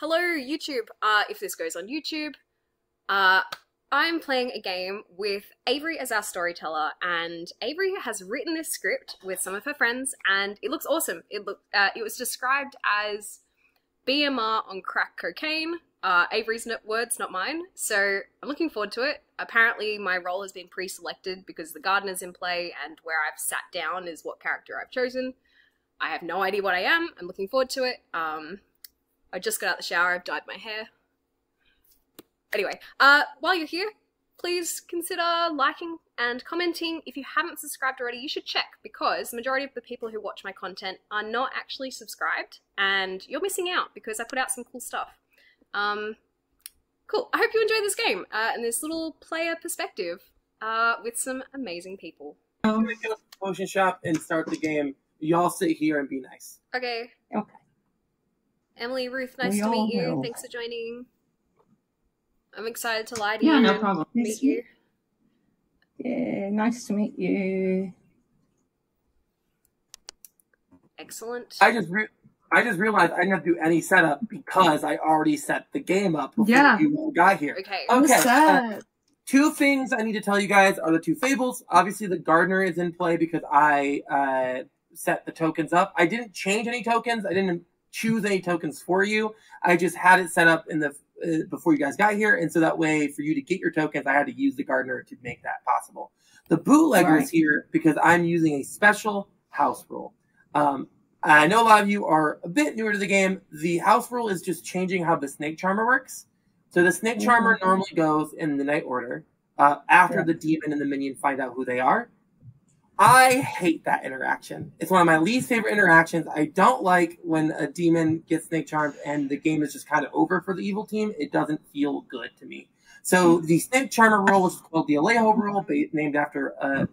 Hello, YouTube. Uh, if this goes on YouTube, uh, I'm playing a game with Avery as our storyteller, and Avery has written this script with some of her friends, and it looks awesome. It look, uh, it was described as BMR on crack cocaine. Uh, Avery's words, not mine. So I'm looking forward to it. Apparently, my role has been pre-selected because the gardener's in play, and where I've sat down is what character I've chosen. I have no idea what I am. I'm looking forward to it. Um, I just got out the shower. I've dyed my hair. Anyway, uh, while you're here, please consider liking and commenting. If you haven't subscribed already, you should check because the majority of the people who watch my content are not actually subscribed, and you're missing out because I put out some cool stuff. Um, cool. I hope you enjoy this game uh, and this little player perspective uh, with some amazing people. I'm gonna go to the potion shop and start the game. Y'all sit here and be nice. Okay. Okay. Emily, Ruth, nice We to meet you. will. Thanks for joining. I'm excited to lie to Yeah, you Yeah, no problem. meet you. Yeah, nice to meet you. Excellent. I just re- I just realized I didn't have to do any setup because I already set the game up before Yeah. you all got here. Okay. Okay. uh, Sad. two things I need to tell you guys are the two fables. Obviously, the gardener is in play because I uh, set the tokens up. I didn't change any tokens. I didn't choose any tokens for you. I just had it set up in the uh, before you guys got here, and so that way, for you to get your tokens, I had to use the gardener to make that possible. The bootlegger is Right. here because I'm using a special house rule. Um, I know a lot of you are a bit newer to the game. The house rule is just changing how the snake charmer works. So the snake charmer Mhm. normally goes in the night order uh, after Yeah. the demon and the minion find out who they are. I hate that interaction. It's one of my least favorite interactions. I don't like when a demon gets snake charmed and the game is just kind of over for the evil team. It doesn't feel good to me. So the snake charmer rule, which is called the Alejo rule, named after a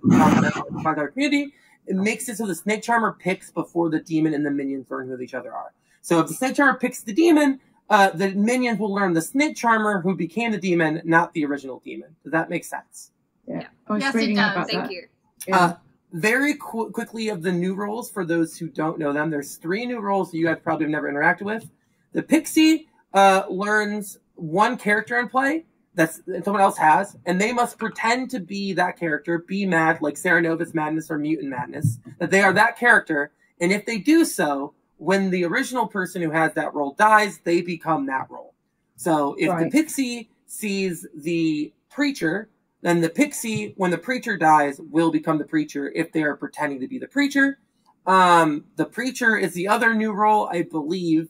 our community, it makes it so the snake charmer picks before the demon and the minions learn who each other are. So if the snake charmer picks the demon, uh, the minions will learn the snake charmer who became the demon, not the original demon. Does that make sense? Yeah. I was Yes, it does. Thank that. you. Yeah. Uh, very qu- quickly of the new roles for those who don't know them. There's three new roles that you guys probably have never interacted with. The pixie uh, learns one character in play that's that someone else has, and they must pretend to be that character, be mad like Cerenovus Madness or Mutant Madness, that they are that character. And if they do so, when the original person who has that role dies, they become that role. So if the pixie sees the preacher, then the pixie, when the preacher dies, will become the preacher if they are pretending to be the preacher. Um, the preacher is the other new role, I believe.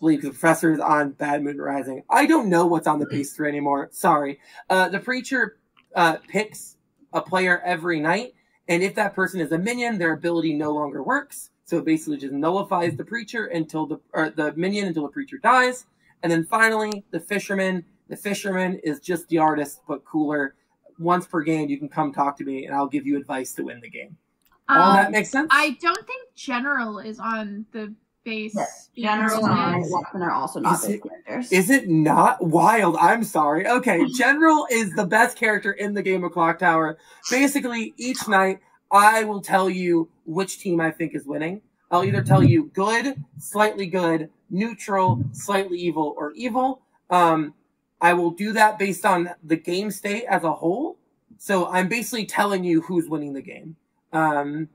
believe the professor is on Bad Moon Rising. I don't know what's on the base three anymore. Sorry. Uh, the preacher uh, picks a player every night, and if that person is a minion, their ability no longer works. So it basically just nullifies the preacher until the or the minion until the preacher dies. And then finally, the fisherman. The fisherman is just the artist, but cooler. Once per game, you can come talk to me, and I'll give you advice to win the game. All Um, that makes sense. I don't think General is on the base. Yes, General and Watchman are also not Is base it- characters. Is it not wild? I'm sorry. Okay, General is the best character in the game of Clock Tower. Basically, each night I will tell you which team I think is winning. I'll either tell you good, slightly good, neutral, slightly evil, or evil. Um, I will do that based on the game state as a whole. So I'm basically telling you who's winning the game. Um,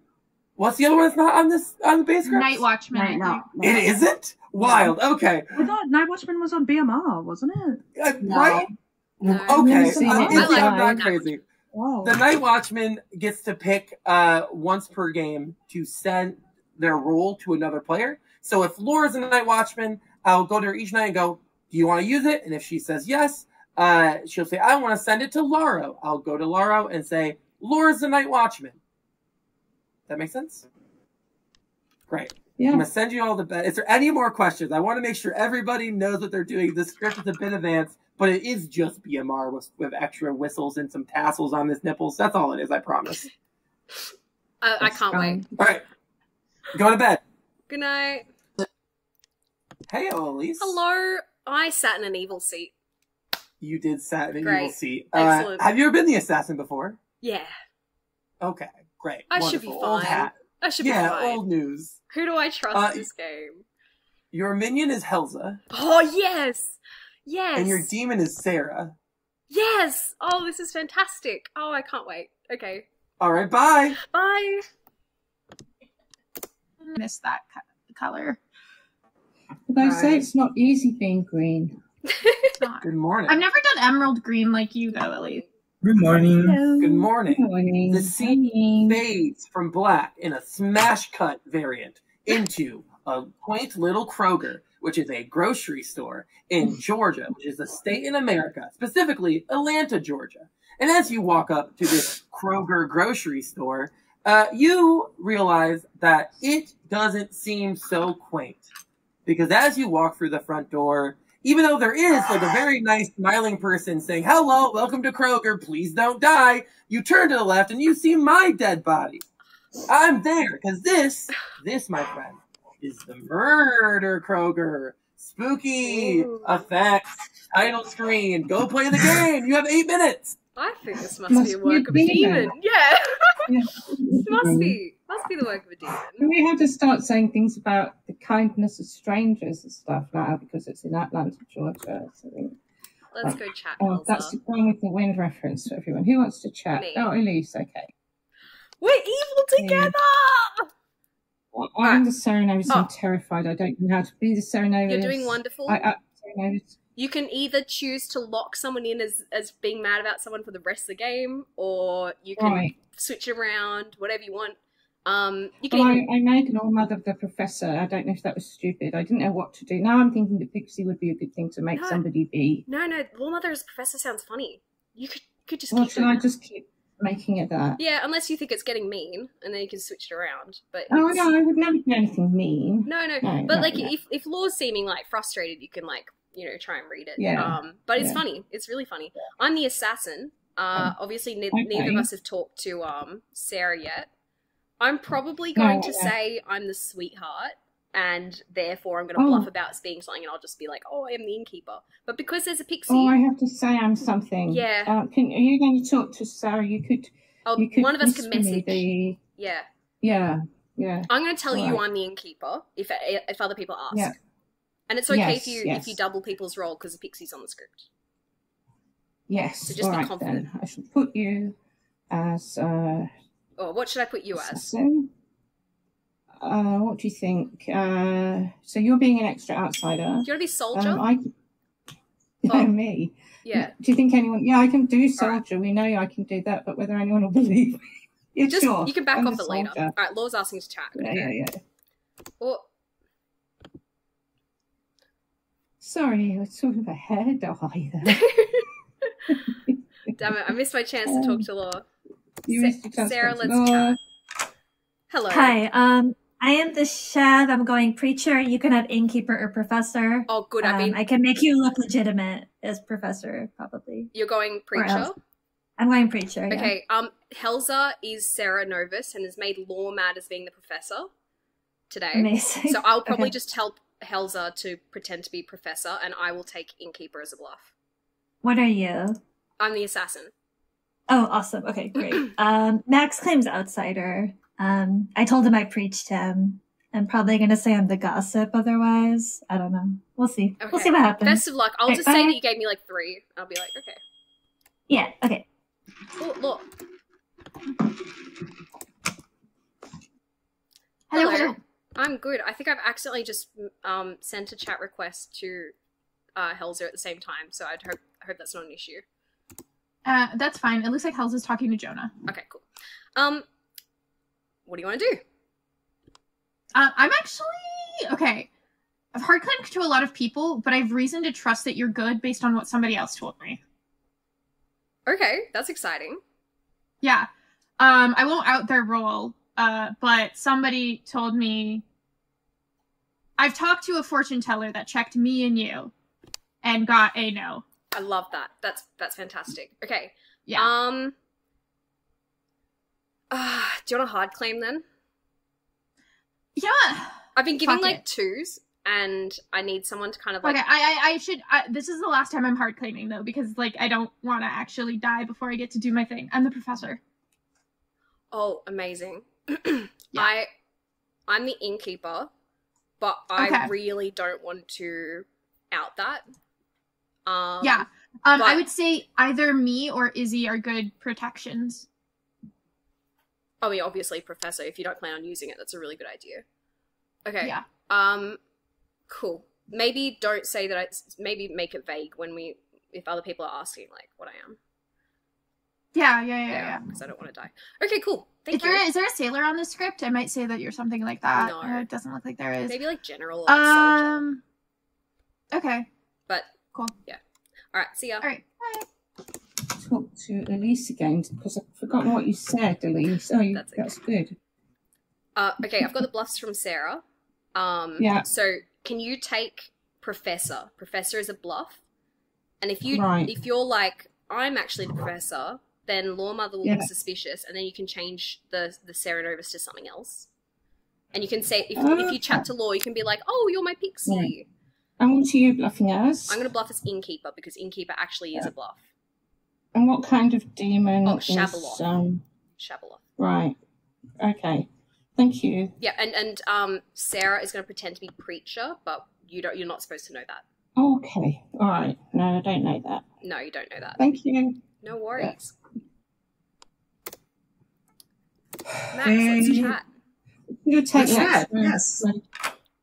what's the other one that's not on this on the base script? Night Watchman. I Right, no, no. It isn't wild. Okay, I thought Night Watchman was on BMR, wasn't it? Uh, No. right? No. Okay, Never seen uh, it. it's- I I'm like not crazy. Oh. The Night Watchman gets to pick uh, once per game to send their role to another player. So if Laura's a Night Watchman, I'll go to her each night and go, "Do you want to use it?" And if she says yes, uh, she'll say, "I want to send it to Laura." I'll go to Laura and say, "Laura's the Night Watchman." That make sense? Great. Yeah. I'm gonna send you all the best. Is there any more questions? I want to make sure everybody knows what they're doing. The script is a bit advanced, but it is just BMR with, with extra whistles and some tassels on his nipples. That's all it is. I promise. I, I can't wait. All right, go to bed. Good night. Hey, Elise. Hello. I sat in an evil seat. You did sat in an Great. evil seat. Uh, Excellent. have you ever been the assassin before? Yeah. Okay, great. I should be Wonderful. Old fine. hat. I should be fine. Yeah, old news. Who do I trust Uh, this game? Your minion is Helza, Oh yes, yes, and your demon is Sarah. yes. Oh, this is fantastic. Oh, I can't wait. Okay, All right, bye. bye. Miss that co- color. They say it's not easy being green. Good morning. I've never done emerald green like you though, Elise. Good morning. Good morning. Good morning. The scene fades from black in a smash cut variant into a quaint little Kroger, which is a grocery store in Georgia, which is a state in America, specifically Atlanta, Georgia. And as you walk up to this Kroger grocery store, uh, you realize that it doesn't seem so quaint. Because as you walk through the front door, even though there is like a ah. very nice smiling person saying, Hello, welcome to Kroger, please don't die, you turn to the left and you see my dead body. I'm there because this, this, my friend, is the murder Kroger. Spooky Ooh. effects, title screen. Go play the game. You have eight minutes. I think this must, Must be a be work a of a demon. demon. Yeah, Yeah. must be must be the work of a demon. We have to start saying things about the kindness of strangers and stuff now because it's in Atlanta, Georgia. So, Let's go chat. oh, Elsa. that's the one with the wind reference for everyone. Who wants to chat? Me. Oh, Elise, okay. We're evil together. Well, I'm the Cerenovus. Oh. I'm terrified. I don't know how to be the Cerenovus. You're doing wonderful. I, I, Cerenovus. You can either choose to lock someone in as as being mad about someone for the rest of the game, or you can Right. switch around, whatever you want. Um, you can. Well, I, I made an all mother of the professor. I don't know if that was stupid. I didn't know what to do. Now I'm thinking that Pixie would be a good thing to make No. somebody be. No, no, Loremother as Professor sounds funny. You could could just Well, keep should I that. just keep making it that? Yeah, unless you think it's getting mean, and then you can switch it around. But Oh, it's- no, I would never do anything mean. no, no. No, But no, like, if if Law's seeming like frustrated, you can like you know try and read it. Yeah. Um, but it's Yeah. funny. It's really funny. I'm the assassin. Uh, obviously, ne- neither of us have talked to um Sarah yet. I'm probably going No, to no. say I'm the sweetheart, and therefore I'm going to Oh. bluff about being something, and I'll just be like, "Oh, I am the innkeeper." But because there's a pixie, Oh, I have to say I'm something. Yeah. Uh, can, are you going to talk to Sarah? You could. oh, You could one of us can whisper me message. The, Yeah, yeah, yeah. I'm going to tell you. I'm the innkeeper if if other people ask. Yeah. And it's okay Yes, if you yes. if you double people's role because the pixie's on the script. Yes. So just All be right confident. then. I should put you as uh, Or what should I put you as? assassin. Uh, what do you think? Uh, so you're being an extra outsider. Do you want to be soldier? Um, I. Oh. No, me. yeah. Do you think anyone? Yeah, I can do All right. soldier. We know I can do that, but whether anyone will believe me, yeah, Just sure. you can back I'm off the it later. soldier. All right, Law's asking to chat. Yeah, okay. yeah, yeah. Or Sorry, I was talking about hair dye. there. damn it, I missed my chance to talk to Law. You Sa- missed your Sarah, let's to Laura. chat. Hello. Hi, um, I am the Shad. I'm going preacher. You can have innkeeper or professor. Oh, good. I Um, mean, I can make you look legitimate as professor, probably. you're going preacher. I'm going preacher. Yeah. Okay. Um, Helza is Cerenovus and has made Law mad as being the professor today. Amazing. So I'll probably Okay. just tell Helza to pretend to be professor, and I will take innkeeper as a bluff. What are you? I'm the assassin. Oh, awesome. Okay, great. um, Max claims outsider. Um, I told him I preached him. I'm probably gonna say I'm the gossip. Otherwise, I don't know. We'll see. We'll see what happens. Best of luck. I'll Okay, just say that you gave me like three. I'll be like, okay. Yeah. Okay. Oh, look. Hello, Hello. hello. I'm good. I think I've accidentally just um sent a chat request to uh Helza at the same time, so I'd hope I hope that's not an issue. Uh, that's fine. It looks like Hells is talking to Jonah. Okay, cool. Um, what do you want to do? Uh, I'm actually okay. I've hard claimed to a lot of people, but I've reason to trust that you're good based on what somebody else told me. Okay, that's exciting. Yeah. Um, I won't out their role, uh, but somebody told me I've talked to a fortune teller that checked me and you and got a no. I love that. That's that's fantastic. Okay. Yeah. Um. Uh, do you want a hard claim then? Yeah. I've been giving Fuck like it. twos, and I need someone to kind of like. Okay, I, I I should. I, this is the last time I'm hard claiming though, because like I don't want to actually die before I get to do my thing. I'm the professor. Oh, amazing. I, I'm the innkeeper, but I Okay. really don't want to out that. Um, yeah. Um, I would say either me or Izzy are good protections. I mean, obviously, Professor. If you don't plan on using it, that's a really good idea. Okay. Yeah. Um, cool. Maybe don't say that. I, maybe make it vague when we, if other people are asking, like what I am. Yeah, yeah, yeah, yeah. Because I don't want to die. Okay, cool. Thank Is you. there is there a sailor on the script? I might say that you're something like that. No. Uh, it doesn't look like there is. Maybe like general or like soldier. um. Okay. But Cool. Yeah. All right. See ya. All right. Bye. Talk to Elise again because I've forgotten what you said, Elise. Oh, you, That's that's, good. Uh, okay, I've got the bluffs from Sarah. Um, Yeah. So can you take Professor? Professor is a bluff, and if you Right. if you're like I'm actually the professor, then Loremother will Yeah. look suspicious, and then you can change the the Cerenovus to something else. And you can say if, Oh, if you chat to Law, you can be like, "Oh, you're my pixie." Right. And what are you bluffing as? I'm gonna bluff as Innkeeper because Innkeeper actually is a bluff. And what kind of demon Oh, is Shabaloth. um Shabaloth. right. Okay. Thank you. Yeah, and and um, Sarah is gonna pretend to be Preacher, but you don't. You're not supposed to know that. Okay. All right. No, I don't know that. No, you don't know that. Thank you. No worries. Max, Hey. let's chat. You take chat, yes.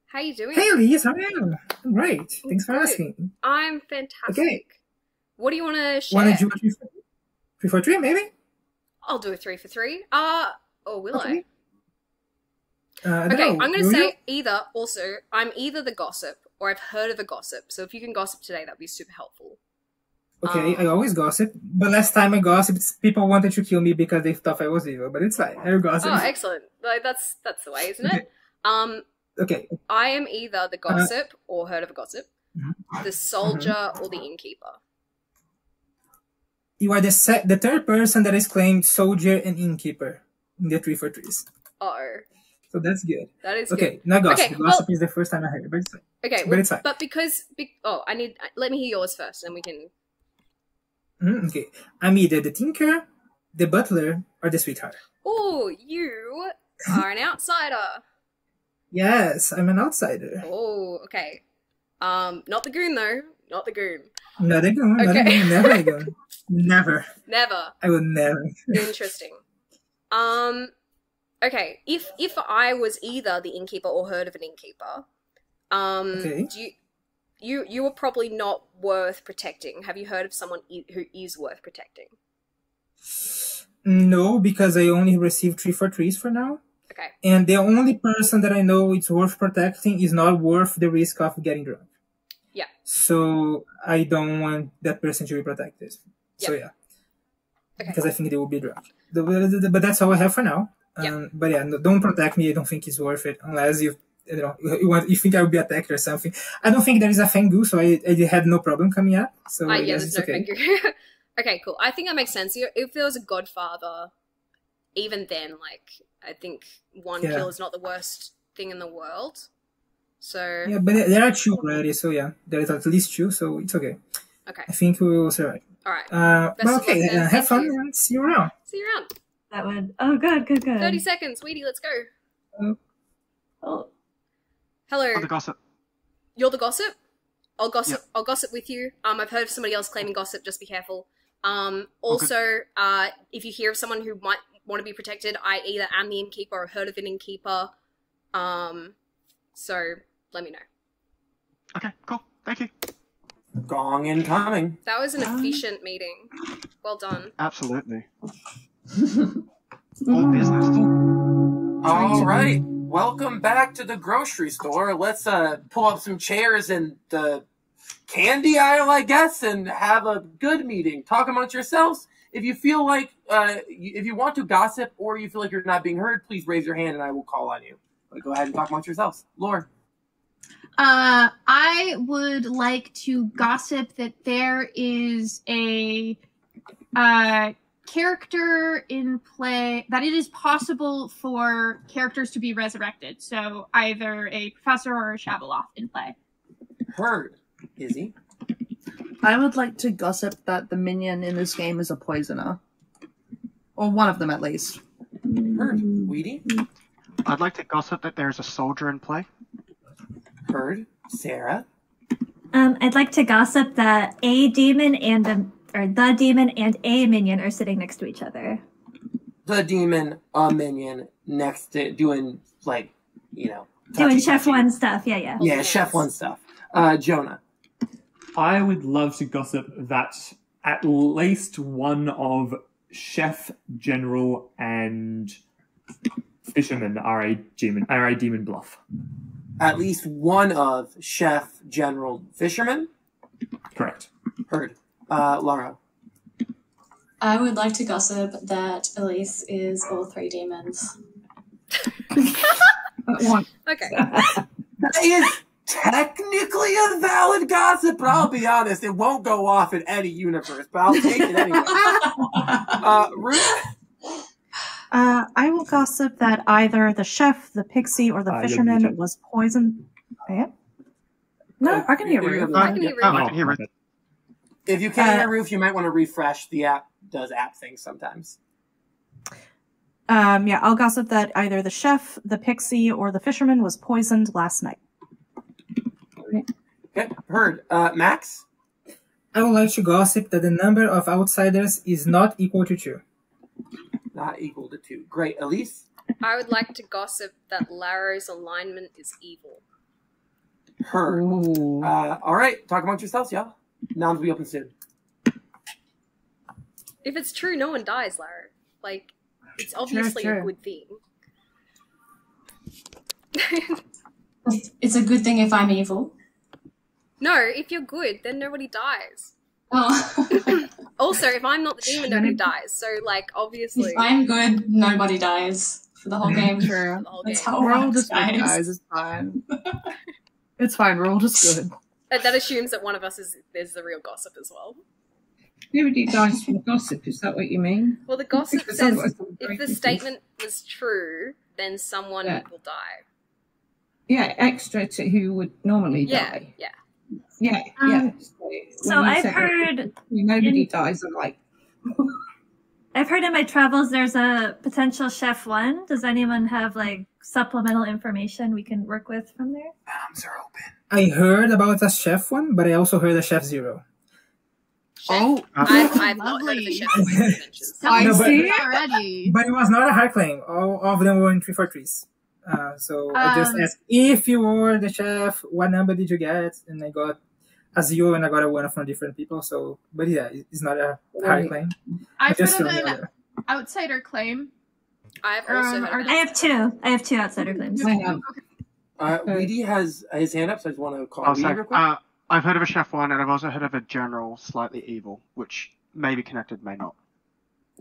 How you doing? Hey, Elise, how are you? I'm great. Thanks for asking. I'm fantastic. Okay. What do you want to share? Want to do a three for, three for three, maybe? I'll do a three for three. Uh, or will Okay. I? Uh, Okay, know. I'm going to say you? either. Also, I'm either the gossip or I've heard of a gossip. So if you can gossip today, that'd be super helpful. Okay, um, I always gossip, but last time I gossiped, people wanted to kill me because they thought I was evil. But it's fine. I gossip. Oh, excellent. Like, that's that's the way, isn't it? Um, okay. I am either the gossip or heard of a gossip, Mhm. the soldier or the innkeeper. You are the se- the third person that is claimed soldier and innkeeper in the three for threes. Oh, So that's good. that is Okay, good. not gossip. Okay, gossip well- is the first time I heard it, but it's fine. Okay, But well, it's fine. but because be- oh, I need let me hear yours first, and we can. Mhm, okay, I'm either the tinker, the butler, or the sweetheart. Oh, you are an outsider. Yes, I'm an outsider. Oh, okay. Um, not the goon though. Not the goon. Not a goon, not a Okay. goon, never a goon. Never. Never. I will never. Interesting. um, okay. If if I was either the innkeeper or heard of an innkeeper, um, Okay. do you you you are probably not worth protecting. Have you heard of someone who is worth protecting? No, because I only received three for trees for now. Okay. And the only person that I know it's worth protecting is not worth the risk of getting drunk. Yeah. So I don't want that person to be protected. So yeah, Okay. because I think they will be drunk. But that's all I have for now. Um, Yeah. But yeah, no, don't protect me. I don't think it's worth it unless you. You know, you, want, you think I would be attacked or something. I don't think there is a Fang Gu, so I, I had no problem coming up. So Uh, yeah, guess there's it's no okay. finger. okay, cool. I think that makes sense. If there was a Godfather, even then, like, I think one Yeah. kill is not the worst thing in the world. So, Yeah, but there are two already, so yeah, there is at least two, so it's okay. okay. I think we will survive. All right. Uh, but okay, uh, have Thank fun you. and see you around. See you around. That would. Oh, good, good, good. 30 seconds, sweetie, let's go. Oh, Hello. Oh, the gossip. You're the gossip? I'll gossip Yep. I'll gossip with you. Um I've heard of somebody else claiming gossip, just be careful. Um good. also, uh if you hear of someone who might want to be protected, I either am the innkeeper or heard of an innkeeper. Um so let me know. Okay, cool. Thank you. Gong incoming. That was an Um, efficient meeting. Well done. Absolutely. All business. All right. Welcome back to the grocery store. Let's uh pull up some chairs in the candy aisle, I guess, and have a good meeting. Talk amongst yourselves. If you feel like uh if you want to gossip or you feel like you're not being heard, please raise your hand and I will call on you. But go ahead and talk amongst yourselves. Lauren. Uh, I would like to gossip that there is a uh, character in play that it is possible for characters to be resurrected. So either a professor or a Shabaloth in play. Heard. Izzy. I would like to gossip that the minion in this game is a poisoner. Or one of them at least. Heard. Weedy. I'd like to gossip that there's a soldier in play. Heard. Sarah. Um, I'd like to gossip that a demon and a or the demon and a minion are sitting next to each other. The demon, a minion, next to doing like, you know, Doing chef touchy. one stuff. Yeah, yeah. Yeah, chef one stuff. Uh, Jonah. I would love to gossip that at least one of Chef, General, and Fisherman are a demon, are a demon bluff. At least one of chef, general, fisherman. Correct. Heard. Uh, Lara. I would like to gossip that Elise is all three demons. One. Okay. That is technically a valid gossip, but I'll be honest, it won't go off in any universe, but I'll take it anyway. uh, Ruth? Uh, I will gossip that either the chef, the pixie, or the Uh, fisherman was poisoned. Yeah. No, I can hear You- you Ruth. I can hear Oh, Ruth. I can hear it. If you can't Uh, hear Roof, you might want to refresh. The app does app things sometimes. Um, yeah, I'll gossip that either the chef, the pixie, or the fisherman was poisoned last night. Okay, heard. Uh, Max? I would like to gossip that the number of outsiders is not equal to two. Not equal to two. Great. Elise? I would like to gossip that Laro's alignment is evil. Heard. Uh, all right, talk amongst yourselves, y'all. Nouns will be open soon. If it's true, no one dies, Laro. Like, it's obviously a true. good thing. It's- It's a good thing if I'm evil. no, if you're good, then nobody dies. Oh. Also, if I'm not the demon, nobody dies. So, like, obviously, if I'm good, nobody dies for the whole game. True. whole That's game. how We're all works, just good guys. guys. It's fine. It's fine. We're all just good. That, that assumes that one of us is is the real gossip as well. Nobody dies from gossip. Is that what you mean? Well, the gossip Because says if the statement was true, then someone Yeah. will die. Yeah, extra to who would normally Yeah, die. yeah. Yeah, Um, yeah. So, So I've said heard nobody in- dies. I'm like, I've heard in my travels there's a potential chef one. Does anyone have like supplemental information we can work with from there? Nouns are open. I heard about a chef one, but I also heard a chef zero. Oh, I've, I've not heard of the chef in my. I No, but- see. already. But it was not a hard claim. All of them were in three for threes. Uh, so I just Um, asked if you were the chef, what number did you get? And I got a zero and I got a one from different people. So, but yeah, it's not a hard Right. claim. I've just heard of an outsider claim. I've also Um, heard I have two. I have two outsider claims. I have. Uh, Weedy has his hand up, so I just want to call Weedy real quick. Uh, I've heard of a chef one, and I've also heard of a general slightly evil, which may be connected, may not.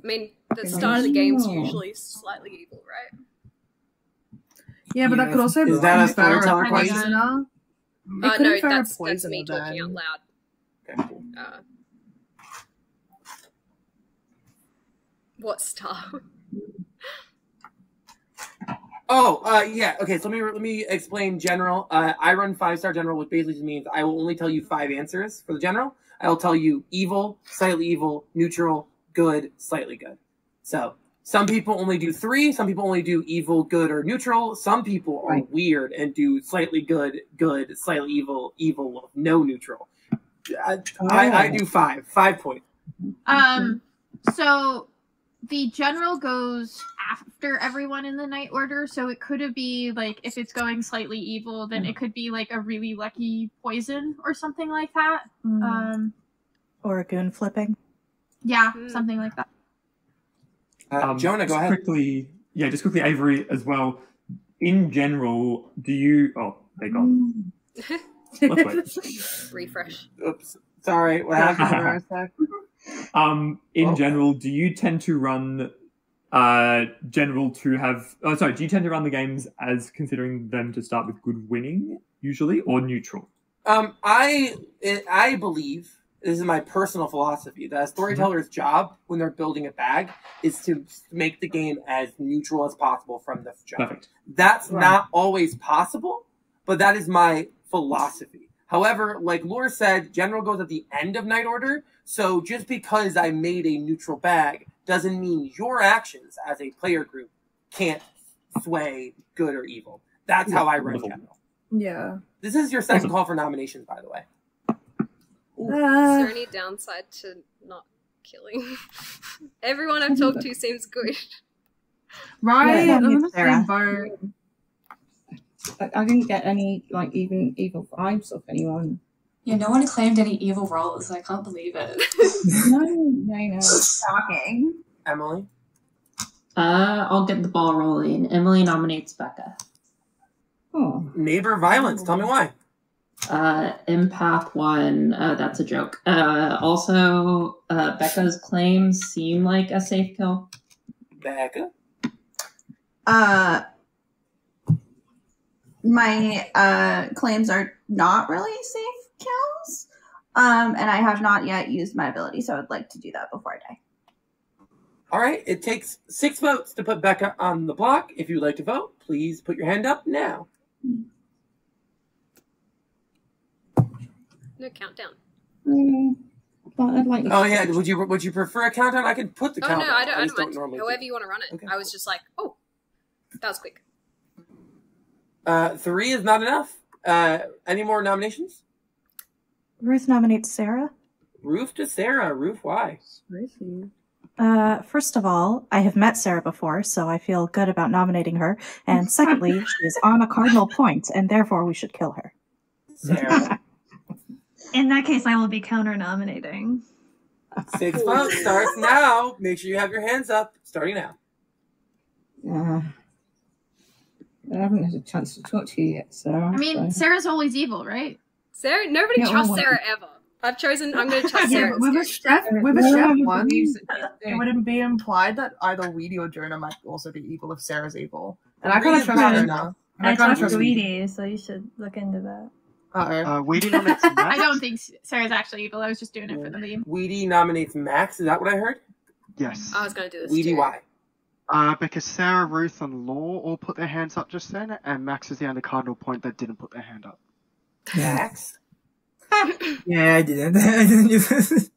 I mean, the start of the game's Oh. usually slightly evil, right? Yeah, but that could also Is that a infer storyteller a question? poisoner. It Uh, no, infer a that's, that's poisoner me talking out loud. Okay. Uh, what star? Oh, uh, yeah. Okay, so let me let me explain general. Uh, I run five star general, which basically just means I will only tell you five answers for the general. I will tell you evil, slightly evil, neutral, good, slightly good. So some people only do three. Some people only do evil, good, or neutral. Some people are Right. weird and do slightly good, good, slightly evil, evil, no neutral. I, I, I do five. Five points. Um, so the general goes after everyone in the night order, so it could be like if it's going slightly evil, then it could be like a really lucky poison or something like that. Mm. Um, or a goon flipping. yeah, Hmm. something like that. Uh, Um, Jonah, go just ahead. Quickly, yeah, just quickly, Avery as well. In general, do you? Oh, they got. Let's wait. Refresh. Oops. Sorry. What happened? Um, in Oh. general, do you tend to run uh general to have? Oh, sorry. Do you tend to run the games as considering them to start with good winning usually, or neutral? Um, I I believe this is my personal philosophy that a storyteller's job when they're building a bag is to make the game as neutral as possible from the jump. Perfect. That's Right. not always possible, but that is my philosophy. However, like Laura said, general goes at the end of night order. So just because I made a neutral bag doesn't mean your actions as a player group can't sway good or evil. That's how I run Wonderful. general. Yeah. This is your second call for nominations, by the way. Is Uh, there any downside to not killing? Everyone I've talked to seems good. right. Yeah, I'm the Sarah. same boat. I, I didn't get any like even evil vibes of anyone. Yeah, no one claimed any evil roles. I can't believe it. No, no, no. Shocking. Emily? Uh, I'll get the ball rolling. Emily nominates Becca. Oh, Neighbor violence. Tell me why. Uh, empath one. Uh, that's a joke. Uh, also, uh, Becca's claims seem like a safe kill. Becca? Uh, my uh claims are not really safe kills. Um, and I have not yet used my ability, so I'd like to do that before I die. All right, it takes six votes to put Becca on the block. If you'd like to vote, please put your hand up now. No countdown. mm, but I'd like. Oh yeah, would you would you prefer a countdown? I can put the Oh countdown. no, I don't. I just don't mind. normally do However you want to run it. Okay. I was just like, oh, that was quick. Uh, three is not enough. Uh, any more nominations? Ruth nominates Sarah. Ruth to Sarah. Ruth, why? Uh, first of all, I have met Sarah before, so I feel good about nominating her. And secondly, she is on a cardinal point, and therefore we should kill her. Sarah. In that case, I will be counter nominating. Six votes starts now. Make sure you have your hands up. Starting now. Uh, I haven't had a chance to talk to you yet, Sarah. I mean, so- Sarah's always evil, right? Sarah, nobody Yeah, trusts Sarah ever. I've chosen. I'm going to trust Yeah, Sarah. but with a instead. chef, with a chef one one, believes that it wouldn't be implied that either Weedy or Jonah might also be evil if Sarah's evil. And I Reed kind of trust Jonah. I I kind of trust Weedy. Weedy, so you should look into that. Uh-oh. Uh, Weedy nominates Max. I don't think Sarah's actually evil. I was just doing it for the meme. Weedy nominates Max. Is that what I heard? Yes. I was going to do this. Weedy, too. why? Uh, because Sarah, Ruth, and Law all put their hands up just then, and Max is the only cardinal point that didn't put their hand up. Max? Yeah, I didn't. I didn't use it.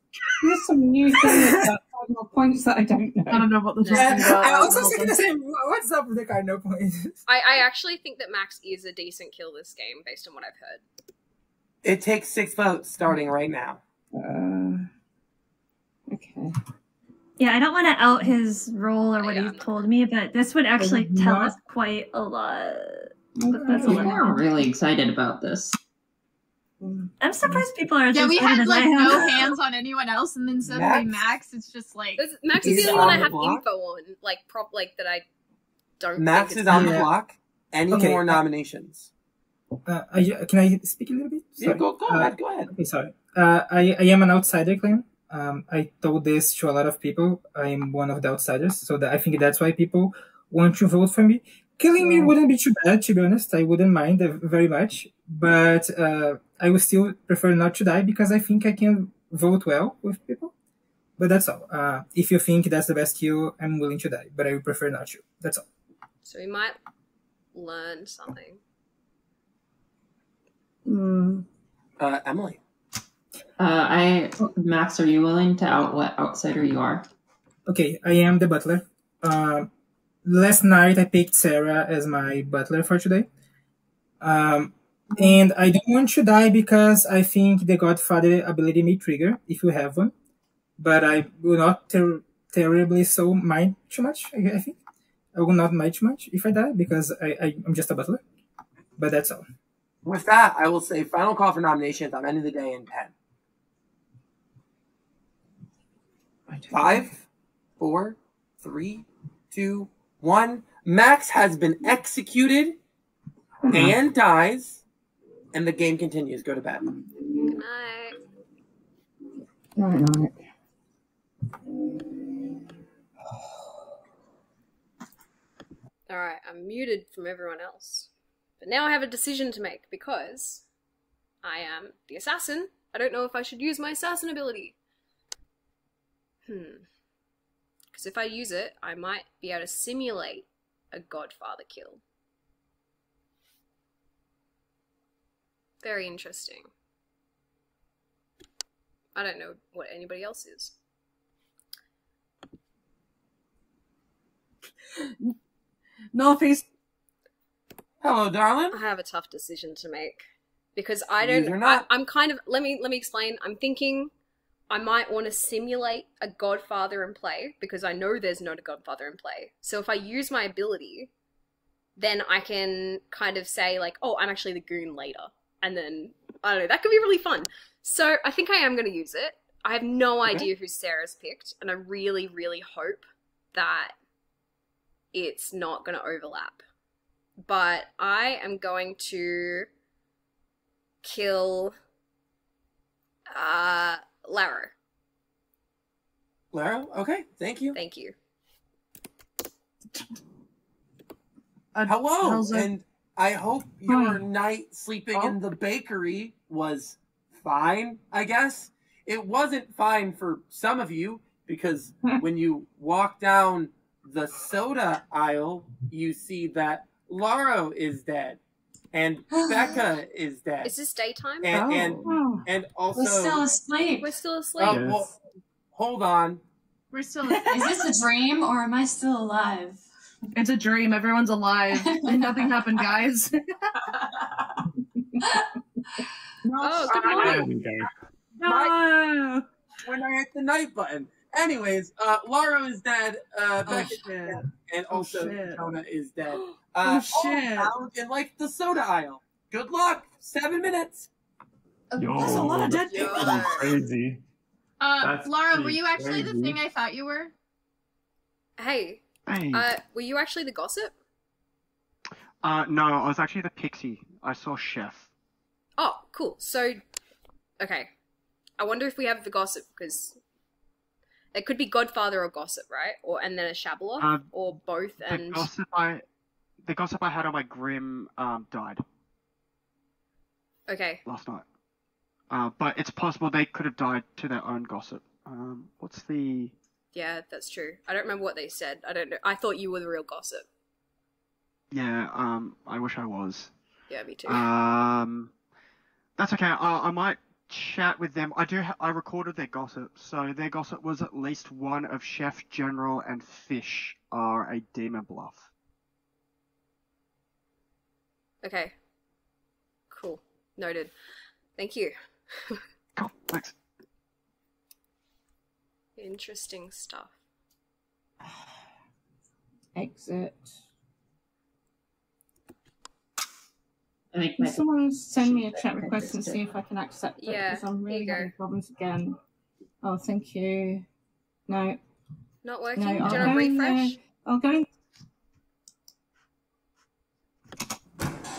There's some new things about cardinal points that I don't know. I don't know what the Yeah, talking. I also was gonna say, what's up with the cardinal point? I, I actually think that Max is a decent kill this game, based on what I've heard. It takes six votes starting right now. Uh, okay. Yeah, I don't want to out his role or what Yeah, he told me, but this would actually tell us quite a lot. But that's a People little- are really excited about this. I'm surprised people are. Yeah, as we excited had as like no hands on anyone else, and then suddenly Max? Max, it's just like This- Max is He's the only one I have block? info on, like prop, like that I don't. Max think is on the block. Any Okay. more nominations? Uh, I, can I speak a little bit? Yeah, go, go Uh, ahead, go ahead. Okay, sorry. Uh, I, I am an outsider claim. Um, I told this to a lot of people. I am one of the outsiders, so that I think that's why people want to vote for me. Killing me wouldn't be too bad, to be honest. I wouldn't mind uh, very much, but uh, I would still prefer not to die because I think I can vote well with people. But that's all. Uh, if you think that's the best kill, I'm willing to die, but I would prefer not to. That's all. So we might learn something. Mm. Uh, Emily. Uh, I Max, are you willing to out what outsider you are? Okay, I am the butler. Uh, last night I picked Sarah as my butler for today. Um, and I don't want to die because I think the Godfather ability may trigger if you have one. But I will not ter- terribly so mind too much, I, I think. I will not mind too much if I die because I, I, I'm just a butler. But that's all. With that, I will say final call for nominations. I'm ending the day in 10. Five, four, three, two, one. Max has been executed mm-hmm. and dies, and the game continues. Go to bed. Good night. Right, right. All right, I'm muted from everyone else, but now I have a decision to make because I am the assassin. I don't know if I should use my assassin ability. Hmm. Because if I use it, I might be able to simulate a Godfather kill. Very interesting. I don't know what anybody else is. Northeast. Hello, darling. I have a tough decision to make because I don't. or not. I, I'm kind of. Let me let me explain. I'm thinking I might want to simulate a Godfather in play because I know there's not a Godfather in play. So if I use my ability, then I can kind of say like, "Oh, I'm actually the goon later," and then I don't know. That could be really fun. So I think I am going to use it. I have no Okay. idea who Sarah's picked, and I really, really hope that it's not going to overlap. But I am going to kill uh Laro. Lara, okay, thank you. Thank you. Hello, and I hope your Hi. night sleeping Oh. in the bakery was fine, I guess. It wasn't fine for some of you because hmm. when you walk down the soda aisle, you see that Laro is dead and Becca is dead. Is this daytime? and and, Oh. and hmm. also We're still asleep. We're still asleep. Oh, well, hold on. We're still. Is this a dream or am I still alive? It's a dream. Everyone's alive. and nothing happened, guys. Oh, good I- There morning. we go. My- when I hit the night button. Anyways, uh, Laura is dead. Uh, Oh, Becca is shit. dead, and also shit. Jonah is dead. Oh, Uh, shit. all found in like the soda aisle. Good luck. Seven minutes. Yo, That's a lot of dead people. pretty Crazy. Uh, Laura, were you actually the thing I thought you were? Hey, Hey. Uh, were you actually the gossip? Uh, no, I was actually the pixie. I saw Chef. Oh, cool. So, okay. I wonder if we have the gossip because it could be Godfather or gossip, right? Or and then a Shabala, Um, or both. The And gossip I, the gossip I had on my Grim um, died okay, last night. Uh, but it's possible they could have died to their own gossip. Um, what's the? Yeah, that's true. I don't remember what they said. I don't know. I thought you were the real gossip. Yeah. Um, I wish I was. Yeah, me too. Um, that's okay. I, I might chat with them. I do. Ha- I recorded their gossip, so their gossip was at least one of Chef General and Fish are a demon bluff. okay, cool. Noted. Thank you. Cool. Thanks. Interesting stuff. Exit. I Can someone send me a chat request and see if I can accept it? Yeah, Because I'm really having problems again. Oh, thank you. No, Not working. no, Do you I'll want to refresh? I'll go in.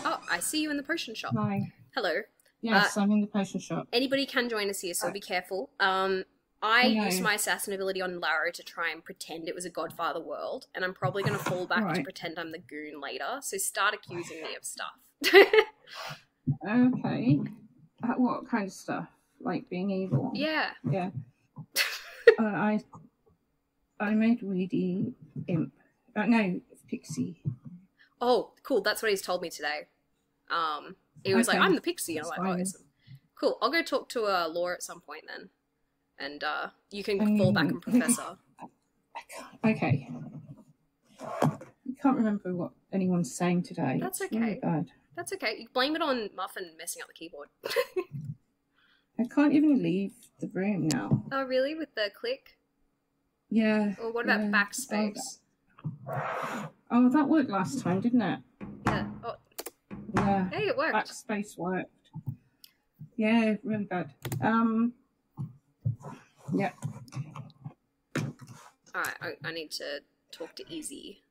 Oh, I see you in the potion shop. Hi. Hello. Yes, Uh, I'm in the potion shop. Anybody can join us here, so be careful. Um, I I used my assassin ability on Laro to try and pretend it was a Godfather world, and I'm probably going to fall back to pretend I'm the goon later. So start accusing me of stuff. Okay. Uh, what kind of stuff? Like being evil? yeah. Yeah. uh, I I made Weedy imp. Uh, no, pixie. Oh, cool. That's what he's told me today. Um, he was like, "I'm the pixie," and I'm That's like, "Oh, awesome. Cool. I'll go talk to uh, Laura at some point then, and uh, you can fall back on Professor. Okay. I can't remember what anyone's saying today. That's It's really okay. bad. That's okay. You blame it on Muffin messing up the keyboard. I can't even leave the room now. oh, really? With the click? Yeah. Or what about yeah. backspace? Oh, that worked last time, didn't it? Yeah. Oh, Yeah. hey, it worked. Backspace worked. Yeah, really bad. Um. Yeah. Alright, I, I need to talk to Izzy.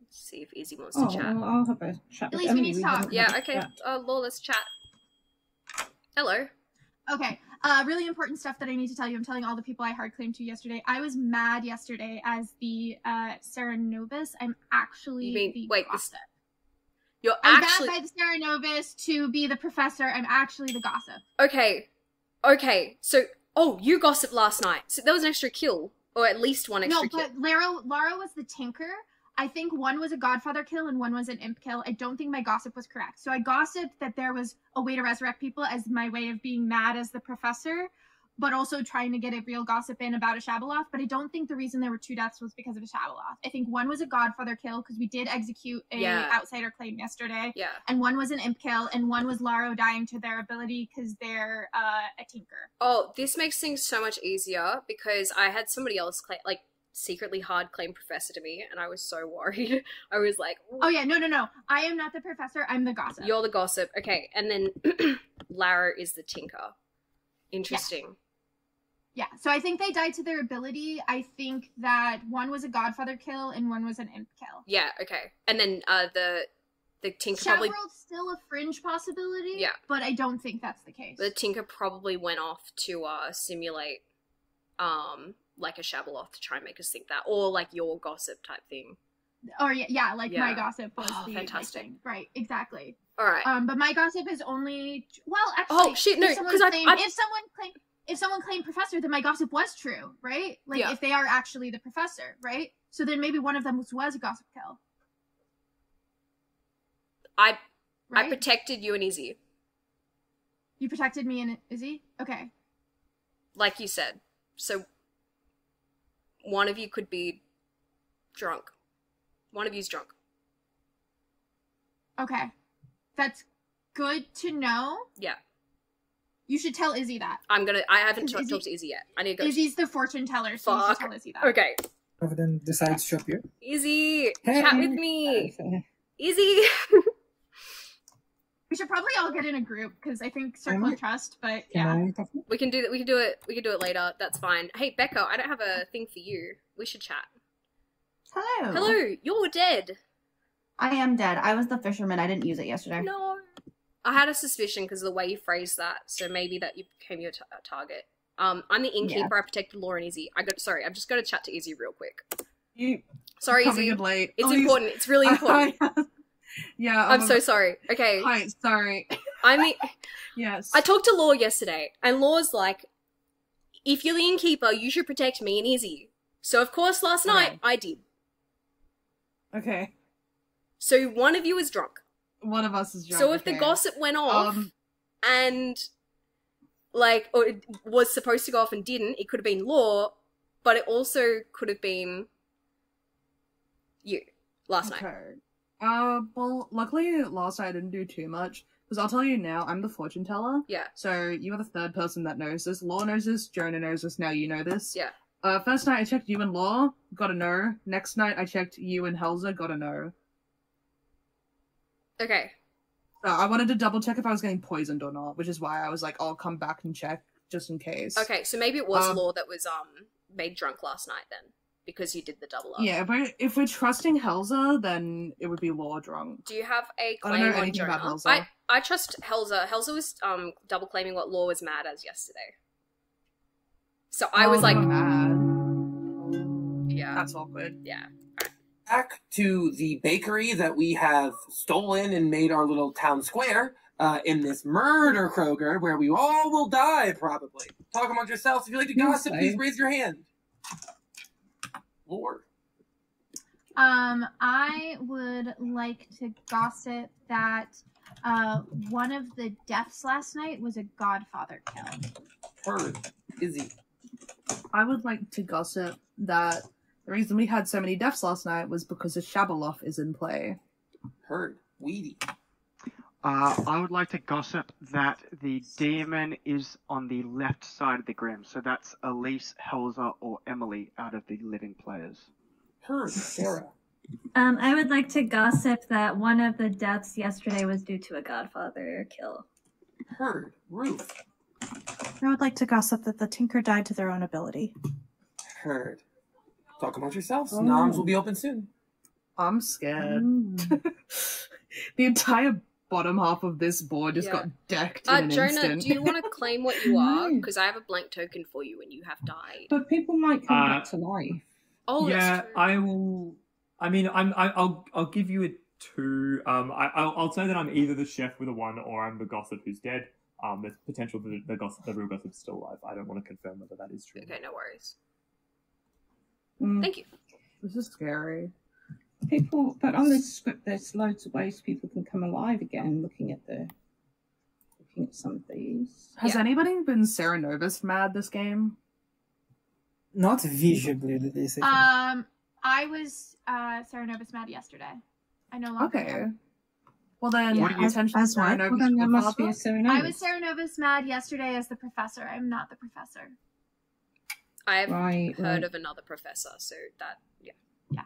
Let's see if Izzy wants Oh, to chat. well, I'll have a chat At with least we need to talk. Yeah, okay. chat. Uh, Law, let's chat. Hello. Okay. Uh, really important stuff that I need to tell you. I'm telling all the people I hard claimed to yesterday. I was mad yesterday as the uh, Cerenovus. I'm actually You mean- the wait, this- You're I'm actually mad by the Cerenovus to be the professor. I'm actually the gossip. okay. Okay, so oh, you gossiped last night. So there was an extra kill, or at least one extra kill. No, kill. but Lara, Lara was the tinker. I think one was a Godfather kill and one was an imp kill. I don't think my gossip was correct. So I gossiped that there was a way to resurrect people as my way of being mad as the professor. But also trying to get a real gossip in about a Shabaloth. But I don't think the reason there were two deaths was because of a Shabaloth. I think one was a Godfather kill because we did execute a Yeah. outsider claim yesterday. Yeah. And one was an imp kill, and one was Laro dying to their ability because they're uh, a tinker. Oh, this makes things so much easier because I had somebody else claim, like secretly hard claim professor to me, and I was so worried. I was like, Oh yeah, no, no, no. I am not the professor. I'm the gossip. "You're the gossip." Okay, and then Lara is the tinker. Interesting. Yeah, so I think they died to their ability. I think that one was a Godfather kill and one was an imp kill. Yeah. Okay, and then uh, the the tinker probably Shab world's still a fringe possibility. Yeah. but I don't think that's the case. the tinker probably went off to uh simulate um like a Shabaloth to try and make us think that, or like your gossip type thing. Or yeah, yeah, like my gossip was Oh, the fantastic. right? Exactly. All right. Um, but my gossip is only well, actually. Oh, shit, no, if someone 'cause I- I- if someone claimed if someone claimed professor, then my gossip was true, right? Like Yeah. if they are actually the professor, right? So then maybe one of them was, was a gossip kill, I I protected you and Izzy, you protected me and Izzy. Okay. like you said. So one of you could be drunk. One of you's drunk. Okay. That's good to know. Yeah. You should tell Izzy that. I'm gonna. I haven't Is talked Izzy- talked to Izzy yet. I need to go. Izzy's the fortune teller, so you Fuck. should tell Izzy that. Okay, Other than decides to appear. Izzy, chat with me. Izzy. We should probably all get in a group because I think circle of trust. But yeah, we can do that. We can do it. We can do it later. That's fine. Hey, Becca, I don't have a thing for you. We should chat. Hello. Hello, you're dead. I am dead. I was the fisherman. I didn't use it yesterday. No. I had a suspicion because of the way you phrased that, so maybe that you became your t- target. Um, I'm the innkeeper. I protected Laura and Izzy. I got sorry. I've just got to chat to Izzy real quick. You Sorry, coming Izzy. in late. It's Oh, you- important. It's really important. yeah, I'm um, so sorry. Okay. Hi, sorry. I mean, yes. I talked to Law yesterday, and Law's like, "If you're the innkeeper, you should protect me and Izzy." So of course, last night Okay. I did. Okay. So one of you is drunk. One of us is drunk. So if the gossip went off Um, and like or it was supposed to go off and didn't, it could have been Law, but it also could have been you last night. Okay. Uh, well, luckily last night I didn't do too much. Because I'll tell you now, I'm the fortune teller. Yeah. So you are the third person that knows this. Law knows this, Jonah knows this, now you know this. Yeah. Uh, first night I checked you and Law, got a no. Next night I checked you and Helza, got a no. Okay. So I wanted to double check if I was getting poisoned or not, which is why I was like, I'll come back and check just in case. Okay, so maybe it was Um, Law that was um made drunk last night then, because you did the double up. Yeah, if we're, if we're trusting Helza, then it would be Law drunk. Do you have a I don't claim know on anything Jonah? about Helza. I I trust Helza. Helza was um double claiming what Law was mad as yesterday. So I was Oh, like, mad. yeah, That's awkward. yeah. Back to the bakery that we have stolen and made our little town square uh, in this murder Kroger where we all will die probably. Talk amongst yourselves. If you like to No, gossip, please raise your hand. Lord. Um, I would like to gossip that uh, one of the deaths last night was a Godfather kill. Heard. Izzy. I would like to gossip that the reason we had so many deaths last night was because a Shabaloth is in play. Heard. Weedy. Uh, I would like to gossip that the demon is on the left side of the grim, so that's Elise, Helza, or Emily out of the living players. Heard. Sarah. Um, I would like to gossip that one of the deaths yesterday was due to a Godfather kill. Heard. Ruth. I would like to gossip that the Tinker died to their own ability. Heard. Talk amongst yourselves. Oh. Noms will be open soon. I'm scared. the entire bottom half of this board just Yeah. got decked in Uh, an Jonah, instant. do you want to claim what you are? Because I have a blank token for you and you have died. But people might come Uh, back to life. Oh, yeah. I will. I mean, I'm. I, I'll. I'll give you a two. Um, I, I'll, I'll say that I'm either the chef with a one or I'm the gossip who's dead. Um, there's potential that the, the gossip, the real gossip's still alive. I don't want to confirm whether that is true. Okay, no worries. Mm, Thank you. This is scary. People, but on this script, there's loads of ways people can come alive again. Looking at the looking at some of these. Has anybody been Cerenovus mad this game? Not visibly, did they say? Um, I was uh Cerenovus mad yesterday. I no longer. Okay. am. Well then, Yeah. what are you potentially As what? Well, then there must be a father? I was Cerenovus mad yesterday as the professor. I'm not the professor. I've Right, heard right. of another professor, so that yeah. Yeah.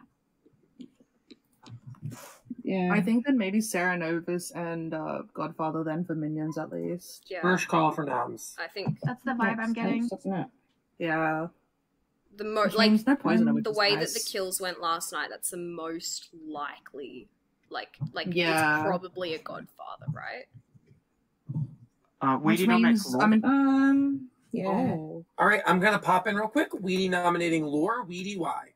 Yeah. I think then maybe Cerenovus and uh, Godfather then for minions at least. Yeah. First call for noms. I think That's the vibe I'm getting. doesn't it? Yeah. the mo Which like no poison, the way nice. that the kills went last night, that's the most likely. Like like Yeah. it's probably a Godfather, right? Uh, Which Weedy nominates means Law. I'm in. Um. Yeah. Oh. All right, I'm gonna pop in real quick. Weedy nominating Lore. Weedy, why?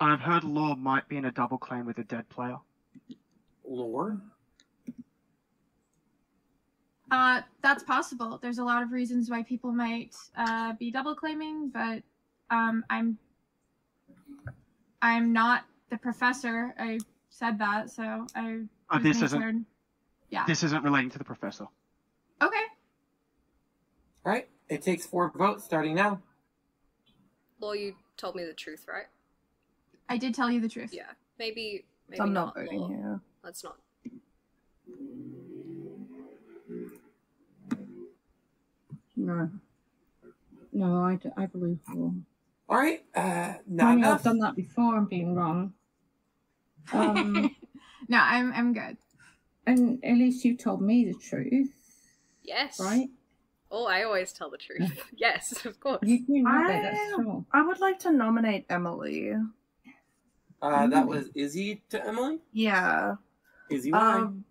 I've heard Law might be in a double claim with a dead player. Lore. Uh, that's possible. There's a lot of reasons why people might uh, be double claiming, but um, I'm I'm not the professor. I said that, so I. Was this isn't- cleared. Yeah. This isn't relating to the professor. Okay. All right, it takes four votes starting now. Well, you told me the truth, right? I did tell you the truth. Yeah. Maybe maybe I'm not, not voting Law. here. Let's not. No. No, I, I believe wrong. All right, uh, I not mean, enough. I've done that before and been wrong. Um, no, I'm I'm good. and at least you told me the truth, Yes. right? Oh, I always tell the truth. yes, of course. You, you know that, that's I, true. I would like to nominate Emily. Uh, that was Izzy to Emily. Yeah. Izzy, why? Um,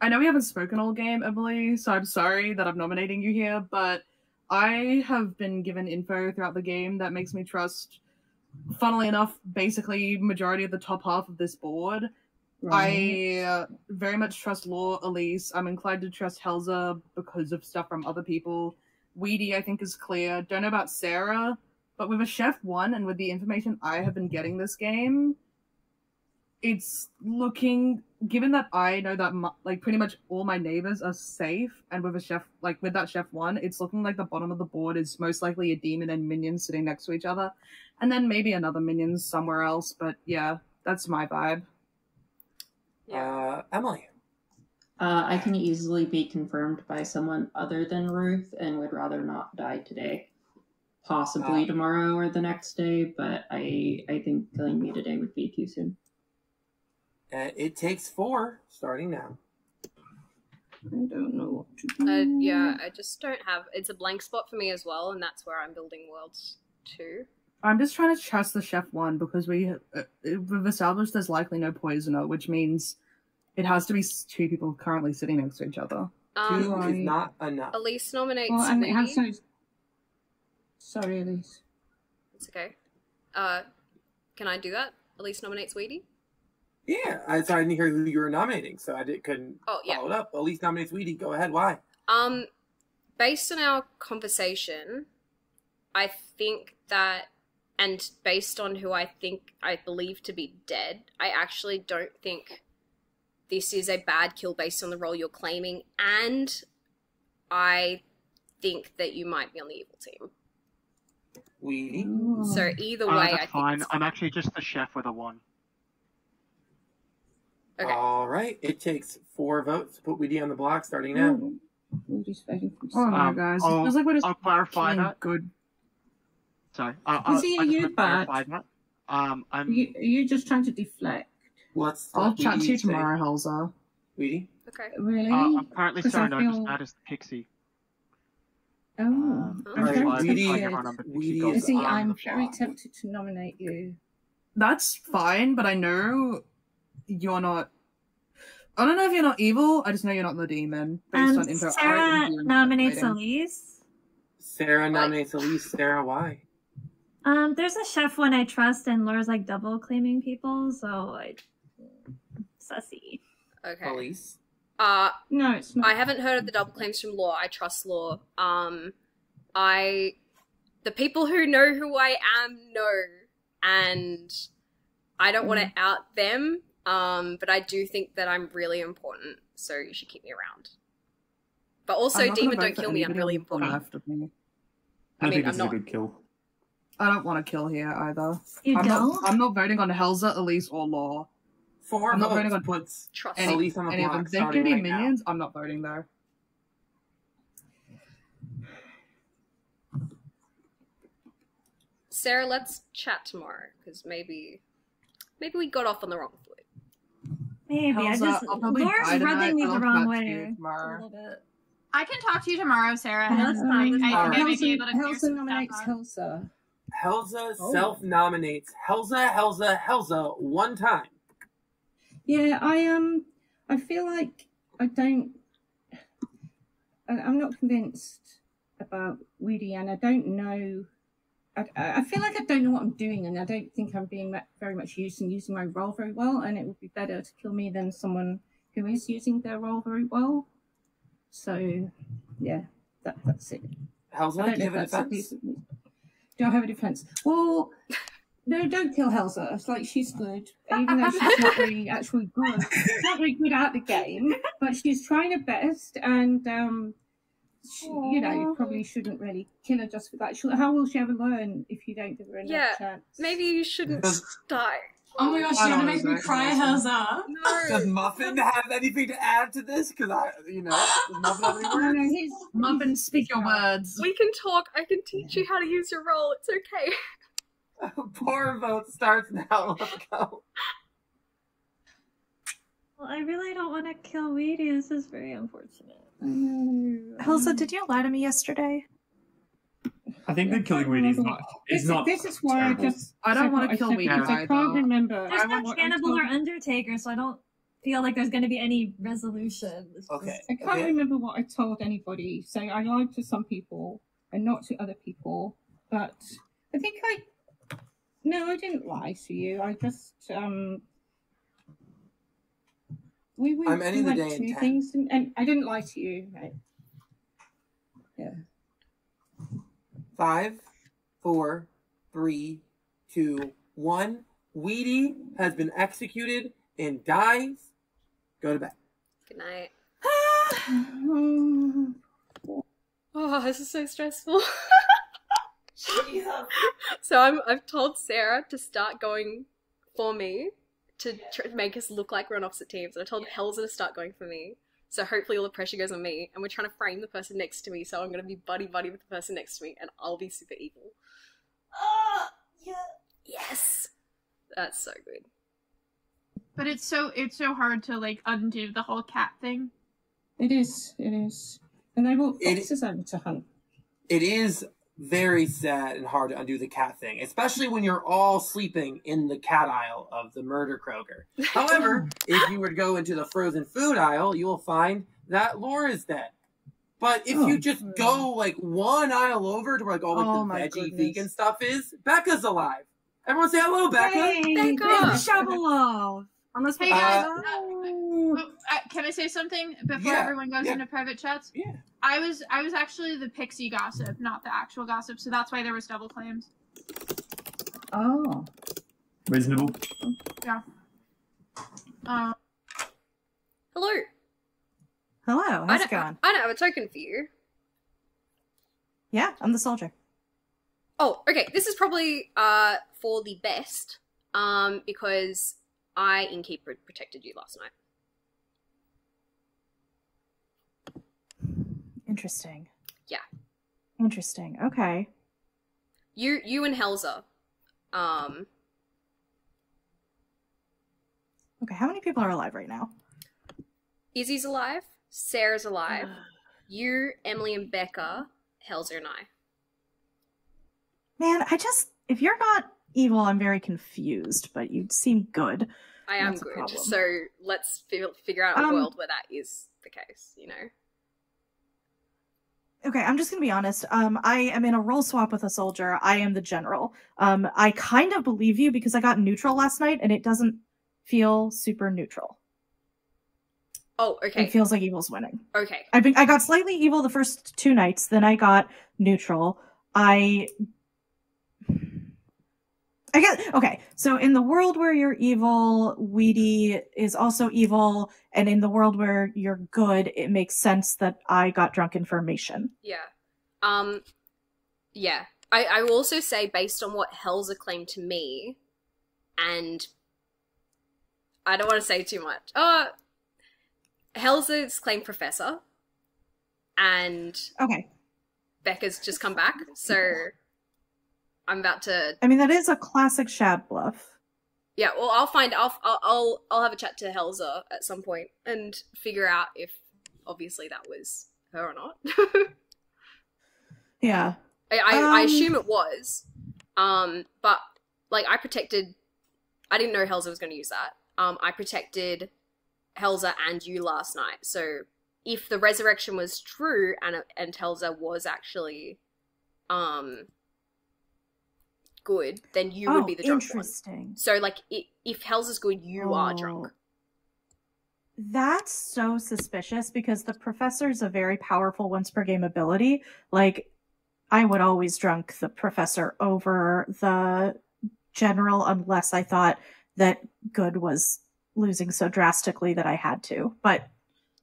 I know we haven't spoken all game, Emily, so I'm sorry that I'm nominating you here, but I have been given info throughout the game that makes me trust, funnily enough, basically majority of the top half of this board. I uh, very much trust Law Elise. I'm inclined to trust Helza because of stuff from other people. Weedy, I think, is clear. Don't know about Sarah, but with a Chef 1 and with the information I have been getting this game, it's looking given that I know that mu like pretty much all my neighbors are safe, and with a chef like with that chef one, it's looking like the bottom of the board is most likely a demon and minion sitting next to each other, and then maybe another minion somewhere else. But yeah, that's my vibe. Uh, Emily. Uh, I can easily be confirmed by someone other than Ruth and would rather not die today. Possibly Uh, tomorrow or the next day, but I I think killing me today would be too soon. Uh, it takes four starting now. I don't know what to do. Uh, yeah, I just don't have. It's a blank spot for me as well, and that's where I'm building worlds too. I'm just trying to trust the chef one because we uh, we've established there's likely no poisoner, which means it has to be two people currently sitting next to each other. Um, Two is not enough. Elise nominates Well, and it has Weedy. to. Sorry, Elise. It's okay. Uh, can I do that? Elise nominates Weedy. Yeah, I, so I didn't hear who you were nominating, so I did, couldn't Oh, yeah. follow it up. Elise nominates Weedy. Go ahead. Why? Um, based on our conversation, I think that, and based on who I think I believe to be dead, I actually don't think this is a bad kill based on the role you're claiming, and I think that you might be on the evil team. Weedy. So either Uh, way, I that's think fine. it's I'm actually just the chef with a one. Okay. All right. It takes four votes to put Weedy on the block starting now. Ooh, Woody's voting for Oh no, Um, guys! I'll- it feels like we're I'll clarify that. good. Sorry. Uh, I'll, Is he I a just you bad? Um, Are I'm. you, are you just trying to deflect? Let's. I'll chat to you say- tomorrow, Helza. Really? okay. Really? Uh, I'm currently 'Cause I so nervous feel- bad as the pixie. Oh, Um, I'm All right, very tempted. Everyone on the pixie Weedy See, I'm very tempted to nominate you. That's fine, but I know you're not. I don't know if you're not evil. I just know you're not the demon based Um, on info. I Sarah am doing nominates. Elise. Sarah nominates Elise. Sarah, why? Um, there's a chef one I trust, and Laura's like double claiming people, so I sussy. Okay. Police. Uh, No, it's not. I haven't heard of the double claims from Law. I trust Law. Um, I, the people who know who I am know, and I don't want to out them. Um, but I do think that I'm really important, so you should keep me around. But also, I'm not gonna demon don't kill me. I'm really important. left me. I, I mean, think I'm this not- is a good kill. I don't want to kill here either. You I'm don't? not. I'm not voting on Helza, Elise, or Law. Four I'm not votes voting on puts Trust. any, Elise on the any of them. block If they can starting be right now. minions, I'm not voting there. Sarah, let's chat tomorrow because maybe, maybe we got off on the wrong foot. Maybe. I Helza, just I'll probably Laura's rubbing me the wrong chat to you way. A little bit. I can talk to you tomorrow, Sarah. Yeah, that's and fine. I, I Alright. think I may be able to clear Helza some nominates stuff up. Helza. Helza Oh. self-nominates Helza, Helza, Helza one time. Yeah, I um, I feel like I don't. I, I'm not convinced about Weedy, and I don't know. I, I feel like I don't know what I'm doing, and I don't think I'm being very much used and using my role very well. And it would be better to kill me than someone who is using their role very well. So, yeah, that that's it. Helza, I don't do you have a that's a defense? Piece of me. Do I have a defense? Well, no, don't kill Helza. It's like she's good, even though she's not really actually good. She's not really good at the game, but she's trying her best, and um, she, you know, you probably shouldn't really kill her just for that. She, how will she ever learn if you don't give her another Yeah, chance? maybe you shouldn't die. Oh my gosh, I you're don't gonna make me know, cry, exactly. Helza. Does Muffin have anything to add to this? Because I, you know, does Muffin have any No, words? no, he's, Muffin, speak your words. We can talk. I can teach you how to use your role. It's okay. Poor vote starts now. Let's go. Well, I really don't want to kill Weedy. This is very unfortunate. I know. Helza, did you lie to me yesterday? I think I that killing can't Weedy is not what- is this, not. This is why terrible. I just. I don't said wanna kill said Weedy because I can't remember. There's I no what Cannibal or Undertaker, so I don't feel like there's going to be any resolution. It's Okay. just- I can't okay. remember what I told anybody. So I lied to some people and not to other people. But I think I no, I didn't lie to you. I just um we went, I'm ending we the went day in through 10. things and, and I didn't lie to you. Right? Yeah. Five, four, three, two, one. Weedy has been executed and dies. Go to bed. Good night. Oh, this is so stressful. so I'm I've told Sarah to start going for me to tr- make us look like we're on opposite teams. And I told Helza to start going for me. So hopefully all the pressure goes on me, and we're trying to frame the person next to me. So I'm gonna be buddy buddy with the person next to me, and I'll be super evil. Ah, yeah, Yes, that's so good. But it's so it's so hard to like undo the whole cat thing. it is, it is. And they brought It- foxes over to hunt. It is very sad and hard to undo the cat thing, especially when you're all sleeping in the cat aisle of the murder Kroger. However, if you were to go into the frozen food aisle, you will find that Laura's dead. But if Oh. you just go like one aisle over to where like all like Oh the my veggie goodness. vegan stuff is, Becca's alive. Everyone say hello, Becca. Becca! Shabaloth. Unless Hey guys, uh, oh, uh, can I say something before Yeah, everyone goes yeah. into private chats? Yeah. I was I was actually the pixie gossip, not the actual gossip, so that's why there was double claims. Oh. Reasonable. Yeah. Um, Hello. Hello, I how's it going? I don't have a token for you. Yeah, I'm the soldier. Oh, okay. This is probably uh for the best, um, because I innkeeper protected you last night. Interesting. Yeah. Interesting. Okay. You, you and Helza. Um, Okay, how many people are alive right now? Izzy's alive. Sarah's alive. you, Emily, and Becca. Helza and I. Man, I just if you're not evil, I'm very confused, but you seem good. I am good. So let's fi- figure out a Um, world where that is the case. You know. Okay, I'm just gonna be honest. Um, I am in a role swap with a soldier. I am the general. Um, I kind of believe you because I got neutral last night, and it doesn't feel super neutral. Oh, okay. It feels like evil's winning. Okay. I've been I got slightly evil the first two nights, then I got neutral. I I guess okay. So in the world where you're evil, Weedy is also evil, and in the world where you're good, it makes sense that I got drunk information. Yeah. Um yeah. I, I will also say based on what Helza claimed to me, and I don't want to say too much. Uh Helza's claimed professor. And Okay. Becca's just come back, so I'm about to I mean that is a classic Shab bluff. Yeah, well, I'll find. I'll I'll I'll, have a chat to Helza at some point and figure out if obviously that was her or not. Yeah. I, I, I Um, assume it was, um, but like I protected. I didn't know Helza was going to use that. Um, I protected Helza and you last night. So if the resurrection was true and and Helza was actually, um, good, then you would Oh, be the drunk one. interesting. So like, i if is good, you are oh. drunk. That's so suspicious because the professor's a very powerful once per game ability. Like, I would always drunk the professor over the general unless I thought that good was losing so drastically that I had to. But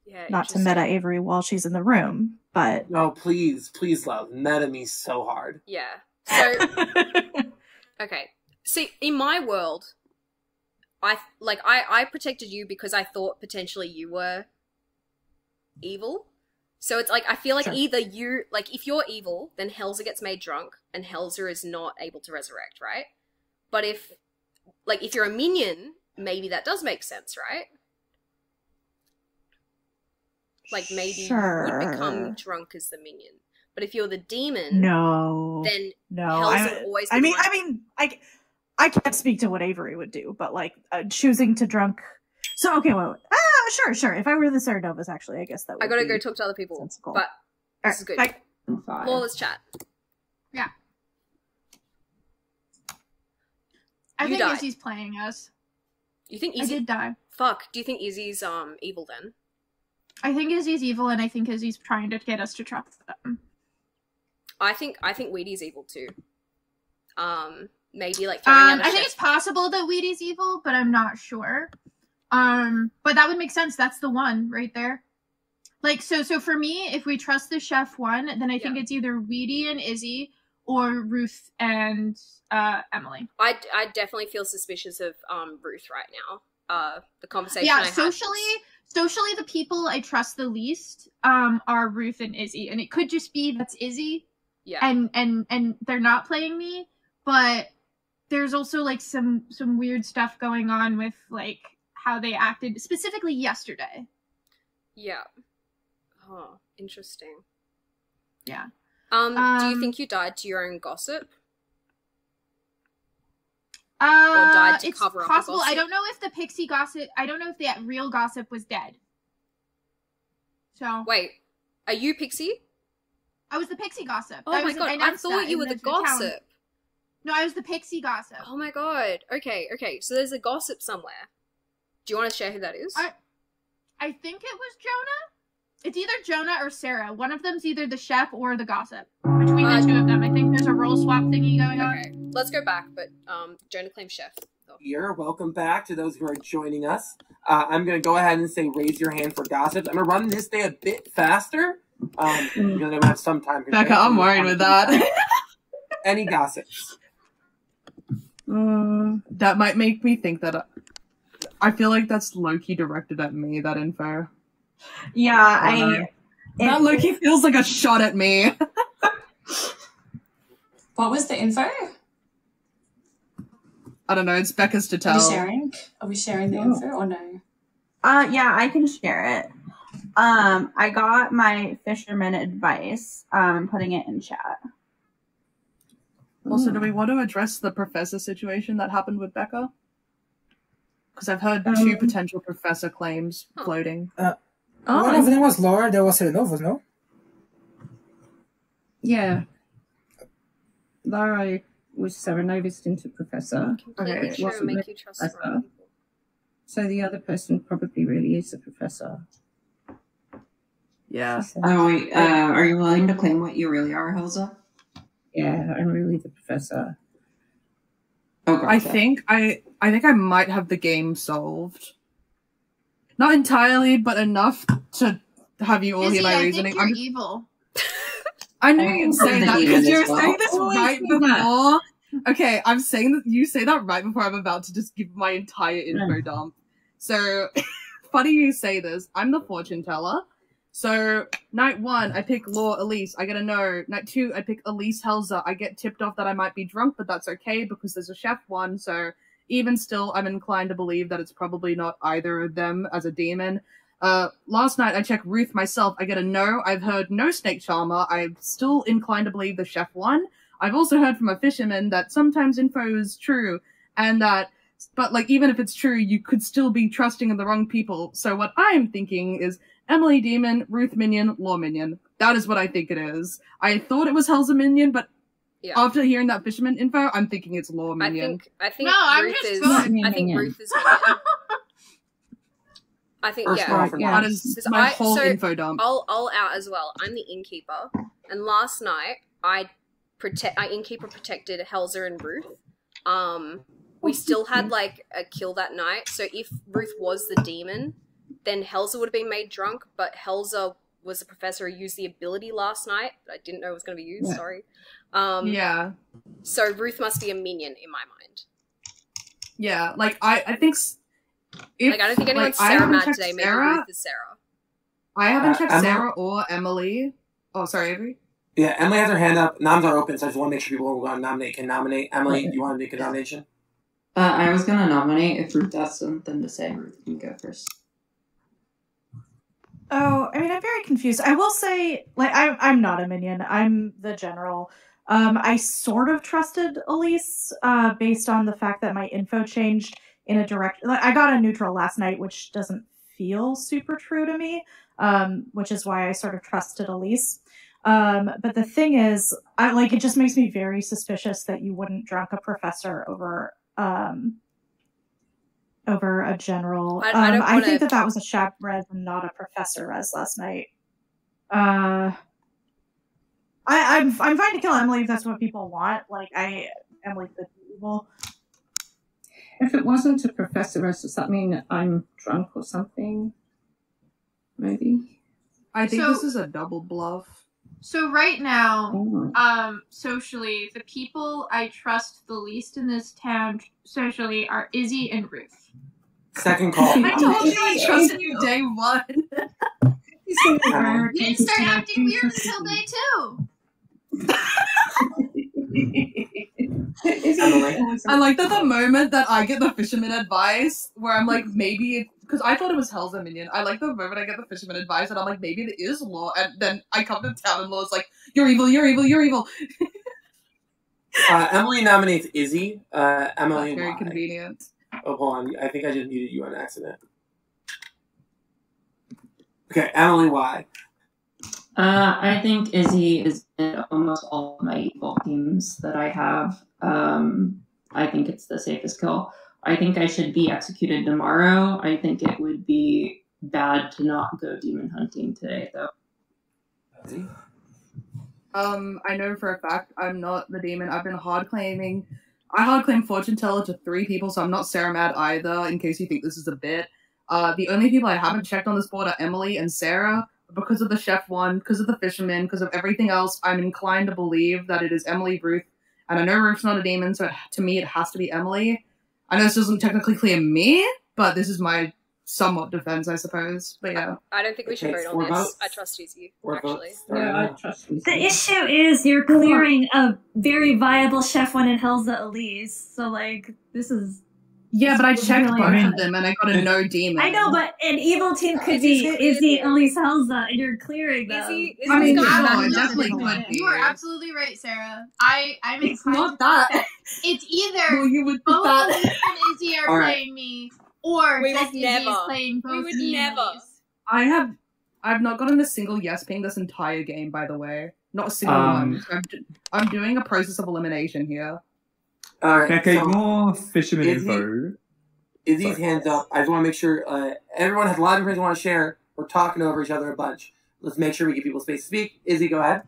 Yeah, not to meta Avery while she's in the room. But No, please, please, love. Meta me so hard. Yeah. So okay. See, in my world, I like I I protected you because I thought potentially you were evil. So it's like I feel like Sure. either you like if you're evil, then Helza gets made drunk and Helza is not able to resurrect, right? But if like if you're a minion, maybe that does make sense, right? Like maybe you would become drunk as the minion. But if you're the demon, no, then no. Helza I, always I mean, one- I mean, I I can't speak to what Avery would do, but like uh, choosing to drunk. So okay, wait, wait. Ah, sure, sure. If I were the Cerenovus, actually, I guess that would I gotta be go talk to other people. sensible. But All this is good. bye. Flawless chat. Yeah. I You think died. Izzy's playing us. You think I Izzy? did die. Fuck. Do you think Izzy's um evil then? I think Izzy's evil, and I think Izzy's trying to get us to trust them. I think I think Weedy's evil too. Um, maybe like Um, I think it's possible that Weedy's evil, but I'm not sure. Um, but that would make sense. That's the one right there. Like so, so for me, if we trust the chef one, then I think it's either Weedy and Izzy or Ruth and uh, Emily. I I definitely feel suspicious of um Ruth right now. Uh, the conversation. yeah, I had- socially, socially, the people I trust the least um are Ruth and Izzy, and it could just be that's Izzy. Yeah. And and and they're not playing me, but there's also like some some weird stuff going on with like how they acted specifically yesterday. Yeah. Oh, interesting. Yeah. Um, do you Um, think you died to your own gossip? Uh, died to it's cover up possible. I don't know if the pixie gossip. I don't know if the real gossip was dead. So Wait, are you Pixie? I was the pixie gossip. Oh I my god, I thought you were the town. gossip. No, I was the pixie gossip. Oh my god. Okay, okay. So there's a gossip somewhere. Do you want to share who that is? I, I think it was Jonah. It's either Jonah or Sarah. One of them's either the chef or the gossip. Between Uh, the two of them, I think there's a role swap thingy going on. Okay, let's go back. But um, Jonah claims chef. Here, welcome back to those who are joining us. Uh, I'm going to go ahead and say raise your hand for gossip. I'm going to run this day a bit faster. Um, because I don't have some time. Becca, I'm worried with that. Any gossips? Mm, that might make me think that. I feel like that's Loki directed at me. That info. Yeah, I. That Loki feels like a shot at me. What was the info? I don't know. It's Becca's to tell. Are we sharing? Are we sharing the No. info or no? Uh, yeah, I can share it. Um, I got my fisherman advice. Um, I'm putting it in chat. Also, do we want to address the professor situation that happened with Becca? Because I've heard Um, two potential professor claims floating. Uh, Oh. One of them was Laura, there was Cerenovus, no? Yeah. Laura was Serenovist into Professor. Completely It true, wasn't make you trust Professor. So the other person probably really is a Professor. Yeah. Oh wait, uh, are you willing to claim what you really are, Helza? Yeah, I'm really the Professor. Oh, I think I I think I might have the game solved. Not entirely, but enough to have you all Izzy, hear my I reasoning. think you're I'm- evil. I knew you'd say that because you're well. saying this Always right do that. before. Okay, I'm saying that you say that right before I'm about to just give my entire info dump. So funny you say this. I'm the fortune teller. So night one, I pick Law Elise. I get a no. Night two, I pick Elise Helza. I get tipped off that I might be drunk, but that's okay because there's a chef one. So even still, I'm inclined to believe that it's probably not either of them as a demon. Uh, last night I checked Ruth myself. I get a no. I've heard no snake charmer. I'm still inclined to believe the chef one. I've also heard from a fisherman that sometimes info is true and that, but like even if it's true, you could still be trusting in the wrong people. So what I'm thinking is Emily Demon, Ruth Minion, Law Minion. That is what I think it is. I thought it was Helza Minion, but Yeah. after hearing that fisherman info, I'm thinking it's Law I Minion. think I think No, I'm Ruth just is. voting I think. Ruth is. I think First yeah. roll yeah. now. that is 'Cause my I- whole so info dump. I'll I'll out as well. I'm the innkeeper, and last night I protect I innkeeper protected Helza and Ruth. Um, we still had like a kill that night, so if Ruth was the demon, then Helza would have been made drunk. But Helza was the professor who used the ability last night. But I didn't know it was going to be used. Yeah. Sorry. Um, yeah. So Ruth must be a minion in my mind. Yeah, like I, I think. If, Like I don't think anyone's like, Sarah haven't mad checked today. Maybe Sarah. Ruth is Sarah. I haven't Uh, checked Emma- Sarah or Emily. Oh, sorry, Avery. Yeah, Emily has her hand up. Noms are open, so I just want to make sure people who want to nominate can nominate. Emily, you want to make a nomination? Uh, I was gonna nominate if Ruth has something to say. Ruth can go first. Oh, I mean, I'm very confused. I will say, like, I'm I'm not a minion. I'm the general. Um, I sort of trusted Elise, uh, based on the fact that my info changed in a direct. Like, I got a neutral last night, which doesn't feel super true to me. Um, which is why I sort of trusted Elise. Um, but the thing is, I like it just makes me very suspicious that you wouldn't drunk a professor over um over a general. I- I um, I think that that was a Shab res and not a professor res last night. Uh, I, I'm I'm fine to kill Emily if that's what people want. Like I Emily could be evil. If it wasn't a professor, does that mean I'm drunk or something? Maybe. I think So- this is a double bluff. So right now, Oh. um, socially, the people I trust the least in this town socially are Izzy and Ruth. Second call. I told you I trusted you day one. Emily. You didn't start acting weird until day two. I like that the moment that I get the fisherman advice, where I'm like, maybe because I thought it was Hell's Minion. I like the moment I get the fisherman advice, and I'm like, maybe it is law, and then I come to town and law's like, you're evil, you're evil, you're evil. Uh, Emily nominates Izzy. Uh, Emily, Very convenient. Oh, hold on. I think I just muted you on accident. Okay, Emily, why? Uh, I think Izzy is in almost all of my evil teams that I have. Um, I think it's the safest kill. I think I should be executed tomorrow. I think it would be bad to not go demon hunting today, though. Um, I know for a fact I'm not the demon. I've been hard claiming. I hard claim fortune teller to three people, so I'm not Sarah Mad either. In case you think this is a bit. Uh, the only people I haven't checked on this board are Emily and Sarah. Because of the chef one, because of the fisherman, because of everything else, I'm inclined to believe that it is Emily Ruth. And I know Ruth's not a demon, so it, to me it has to be Emily. I know this doesn't technically clear me, but this is my somewhat defense, I suppose. But yeah. I don't think we should Okay, vote on this. votes. I trust Izzy, actually. votes. Yeah, I trust you. The issue is you're clearing a very viable chef one in Helza Elise. So like this is Yeah, but I checked really both of them and I got a no demon. I know, but an evil team could Izzy's be cleared Izzy it. Elise Helza and you're clearing them. Izzy, I mean, Izzy's no, got it nothing definitely to could be. You are absolutely right, Sarah. I I'm It's inclined not that. It's either Well, you would both that. Elise and Izzy are All right. playing me, or We that would Izzy is never. playing both We would me and never. I have, I've not gotten a single yes ping this entire game. By the way, not a single Um, one. I'm, I'm doing a process of elimination here. All right. Becca, so your fisherman Izzy- info. Izzy's Sorry. hands up. I just want to make sure uh, everyone has a lot of things they want to share. We're talking over each other a bunch. Let's make sure we give people space to speak. Izzy, go ahead.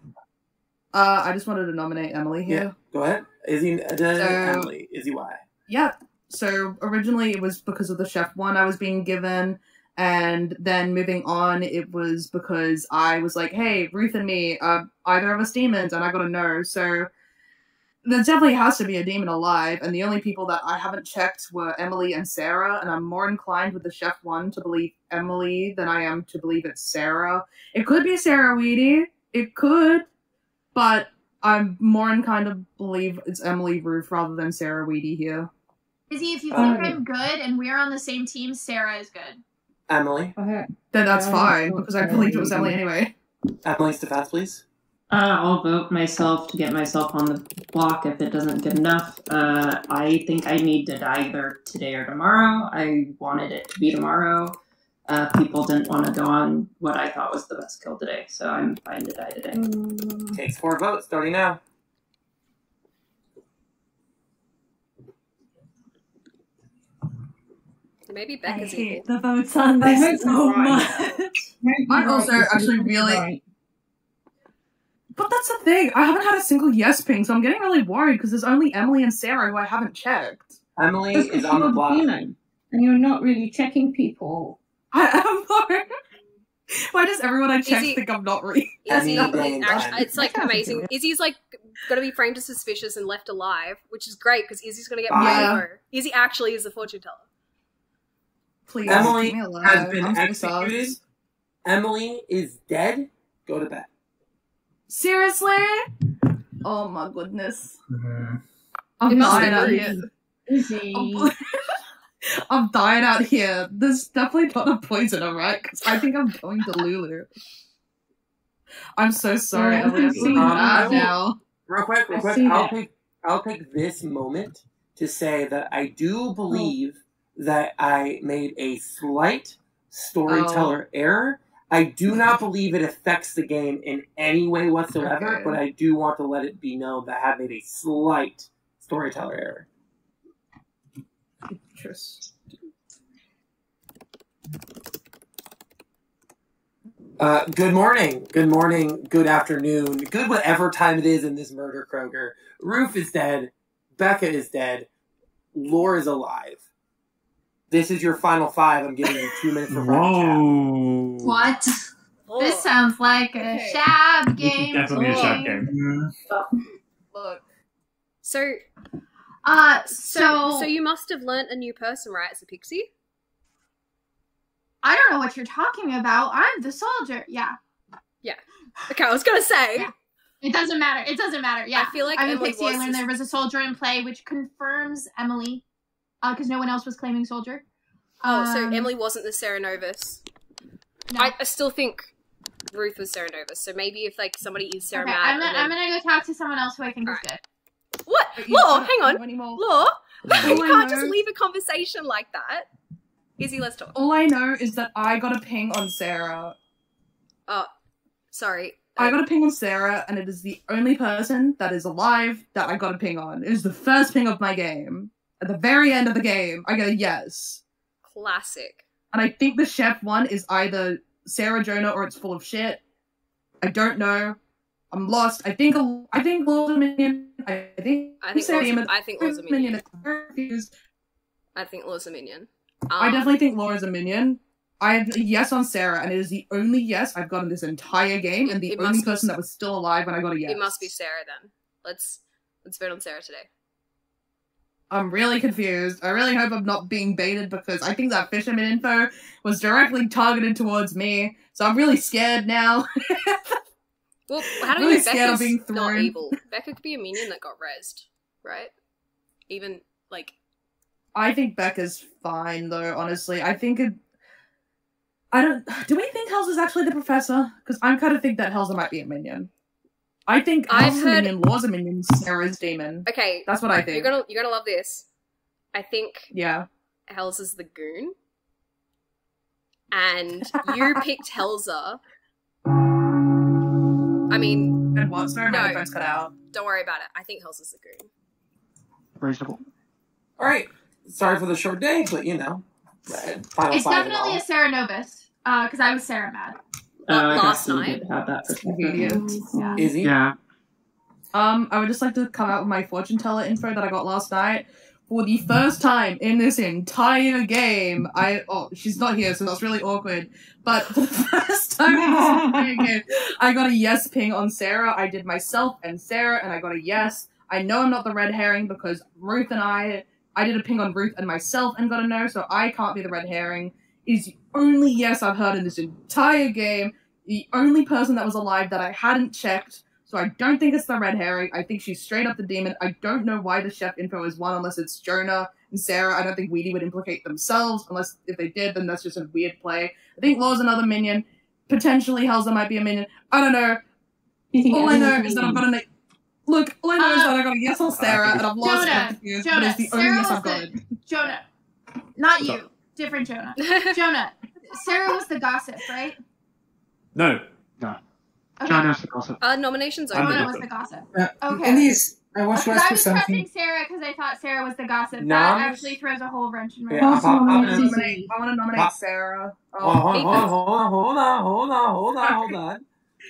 Uh, I just wanted to nominate Emily Yeah, here. go ahead. Izzy, uh, So- Emily. Izzy, why? yeah. So originally it was because of the chef one I was being given, and then moving on, it was because I was like, "Hey, Ruth and me, uh, either of us demons," and I got to know. So there definitely has to be a demon alive, and the only people that I haven't checked were Emily and Sarah, and I'm more inclined with the chef one to believe Emily than I am to believe it's Sarah. It could be Sarah Weedy, it could, but I'm more inclined to believe it's Emily Ruth rather than Sarah Weedy here. Izzy, if you Um, think I'm good and we're on the same team, Sarah is good. Emily. Okay. Then that's Uh, fine because I believed it was Emily anyway. Emily Stefas, please. Uh, I'll vote myself to get myself on the block if it doesn't get enough. Uh, I think I need to die either today or tomorrow. I wanted it to be tomorrow. Uh, people didn't want to go on what I thought was the best kill today, so I'm fine to die today. Takes four votes, starting now. Maybe I hate evil. the votes on I hope this so much. I'm also actually really. But that's the thing. I haven't had a single yes ping, so I'm getting really worried because there's only Emily and Sarah who I haven't checked. Emily That's is 'cause on the block. and you're not really checking people. I am Lauren. Why does everyone I check Izzy- think I'm not real? Izzy, Emily actually, it's like amazing. Izzy's like gonna be framed as suspicious and left alive, which is great because Izzy's gonna get more Yeah. info. Izzy actually is the fortune teller. Please, Emily keep me alive. has been I'm executed. Emily is dead. Go to bed. Seriously? Oh my goodness. Mhm. I'm It dying out here. I'm dying out here. There's definitely not a poisoner, right? Because I think I'm going to Lulu. I'm so sorry, Yeah, I'm I so see that. now. Real quick, real quick. I'll that. take I'll take this moment to say that I do believe that I made a slight storyteller error. I do not believe it affects the game in any way whatsoever, Okay. but I do want to let it be known that I have made a slight storyteller error. Interesting. Uh, good morning, good morning, good afternoon, good whatever time it is in this murder, Kroger. Ruth is dead, Becca is dead, Lore is alive. This is your final five. I'm giving you two minutes for final chat. Whoa. What? This sounds like a Okay. shab This is game. definitely a to shot me. game. Mm, Look. So, Uh, so, so, so you must have learnt a new person, right? As a pixie. I don't know what you're talking about. I'm the soldier. Yeah, Yeah. Okay, I was gonna say. Yeah. it doesn't matter. It doesn't matter. Yeah, I feel like I'm Emily a pixie. was I learned sus- there was a soldier in play, which confirms Emily, because no one else was claiming soldier. Oh, so Um, Emily wasn't the Cerenovus. No. I, I still think Ruth was Cerenovus. So maybe if like somebody is Sarah okay, Mad, I'm gonna, then- I'm gonna go talk to someone else who I think is Alright. good. what? But Law, hang on. Law, you All I can't just know- leave a conversation like that. Izzy, let's talk. All I know is that I got a ping on Sarah. Oh, sorry. I Uh, got a ping on Sarah, and it is the only person that is alive that I got a ping on. It is the first ping of my game. At the very end of the game, I get a yes. classic. And I think the chef one is either Sarah Jonah or it's full of shit. I don't know. I'm lost. I think I think Law's a minion. I think I think Sarah Law's, I think Law's a minion. minion. is confused. I think Law's a minion. I Um, definitely think Laura's a minion. I have a yes on Sarah, and it is the only yes I've gotten this entire game, and the only must be- person that was still alive when I got a yes. It must be Sarah then. Let's let's vote on Sarah today. I'm really confused. I really hope I'm not being baited because I think that fisherman info was directly targeted towards me. So I'm really scared now. Well, how do we Really know scared of Becca's not evil? Becca could be a minion that got rezzed, right? Even like I think Becca's fine though, honestly. I think it I don't do we think Hells is actually the professor? Because I'm kind of think that Helza might be a minion. I think I've Hel's heard- minion, Law's a minion, Sarah's demon. okay, That's what I think. you're gonna you're gonna love this. I think Yeah. Hells is the goon, and you picked Helza. I mean, And what? Sorry, No. my phone's cut out. don't worry about it. I think Helza's the goon. Reasonable. All right. Sorry for the short day, but you know, uh, final It's five and definitely a Cerenovus, because I was Sarah Mad. Uh, I guess last you night? did have that perspective. Idiot. Yeah. Izzy? Yeah. Um, I would just like to come out with my fortune teller info that I got last night, for the first time in this entire game, I oh she's not here, so that's really awkward. But for the first time in this entire game, I got a yes ping on Sarah. I did myself and Sarah, and I got a yes. I know I'm not the red herring because Ruth and I, I did a ping on Ruth and myself and got a no, so I can't be the red herring. Is the only yes I've heard in this entire game. The only person that was alive that I hadn't checked. So I don't think it's the red herring. I think she's straight up the demon. I don't know why the chef info is one unless it's Jonah and Sarah. I don't think Weedy would implicate themselves unless if they did, then that's just a weird play. I think Law's another minion. Potentially Helza might be a minion. I don't know. all I know Helza's is that I've got a look. All I know is uh, that I got a yes on Sarah and I've lost Jonah, and confused, but it's the only Sarah yes I've got. Jonah, not you, different Jonah. Jonah, Sarah was the gossip, right? No. No. Okay. Jonah's the gossip. Uh, nominations I'm open. Jonah was the gossip. Uh, Okay. Elise, I want to Because ask I was trusting Sarah because I thought Sarah was the gossip. Noms? That actually throws a whole wrench in my Yeah, works. I'm- I'm I want to nominate, I wanna nominate Sarah. Hold on, hold Oh, on, hold on, hold on, hold on, hold on, hold on,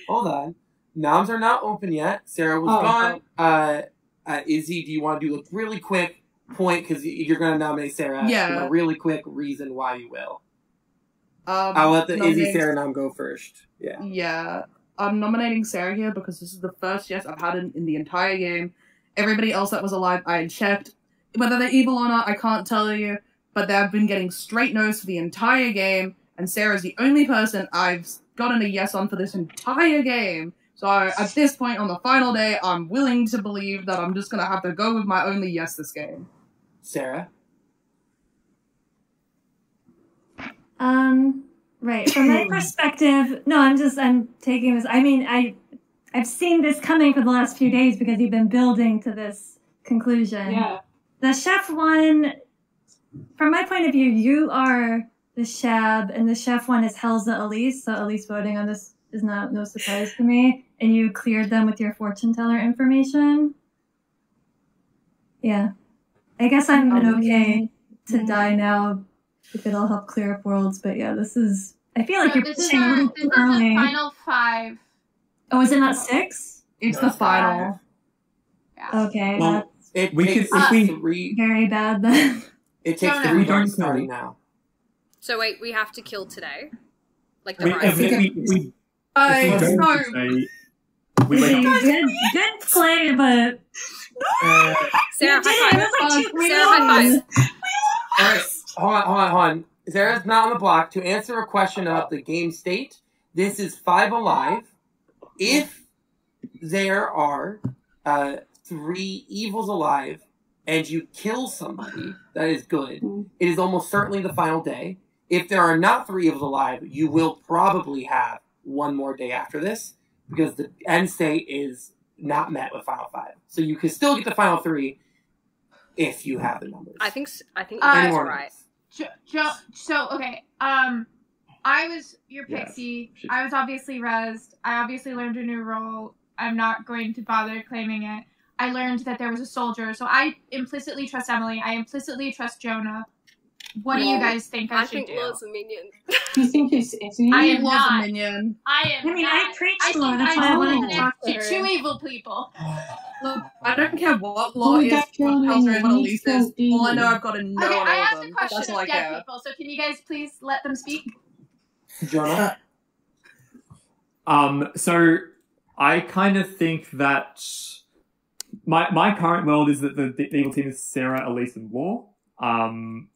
hold on. Noms are not open yet. Sarah was Oh, gone. Uh, uh, Izzy, do you want to do a really quick point because you're going to nominate Sarah? Yeah. Give a really quick reason why you will. Um, I'll let the Izzy Sarah nom go first. Yeah. Yeah, I'm nominating Sarah here because this is the first yes I've had in, in the entire game. Everybody else that was alive, I checked. Whether they're evil or not, I can't tell you, but they've been getting straight no's for the entire game, and Sarah's the only person I've gotten a yes on for this entire game. So at this point on the final day, I'm willing to believe that I'm just gonna have to go with my only yes this game. Sarah? Um, right. From my perspective, no, I'm just I'm taking this. I mean, I I've seen this coming for the last few days because you've been building to this conclusion. Yeah. The chef one, from my point of view, you are the Shab, and the chef one is Helza Elise. So Elise voting on this is not no surprise to me. And you cleared them with your fortune teller information. Yeah, I guess I'm Um, okay to die now if it'll help clear up worlds. But yeah, this is. I feel like So you're this is a little this too is the early. final five. Oh, is it not six? It's No, the final. Okay, Well, that's It We takes could- if we- three. very bad then. It takes Jonah. three We don't darts starting now. So wait, we have to kill today, like the We, right. if we, we, we, I if we don't no. say, we wait. good, good play, but Uh, Sarah, You high five. Like two Sarah, high wins. five. All right, hold on, hold on, hold on. Sarah's not on the block. To answer a question about the game state, this is five alive. If there are uh, three evils alive and you kill somebody, that is good. It is almost certainly the final day. If there are not three evils alive, you will probably have one more day after this because the end state is not met with final five. So you can still get the final three if you have the numbers. I think s- I think Uh, you're right. Jo- Jo- so okay, um, I was your pixie. she- I was obviously rezzed. I obviously learned a new role. I'm not going to bother claiming it. I learned that there was a soldier, so I implicitly trust Emily. I implicitly trust Jonah. What do you guys think I, I should think do? Law's a minion. You think it's Izzy? I I am was a not. minion. I am. I mean, I not. preached I think Law. That's I why I told wanted it to talk to to two evil people. Look, I don't care what law Oh, is, that's your what Helza name. is, what Elise is. All I know, I've got a no Okay, on I asked a them. question That's all of I dead care. people, so can you guys please let them speak? Jonah? Um, so I kind of think that my my current world is that the, the evil team is Sarah, Elise, and Law. Um,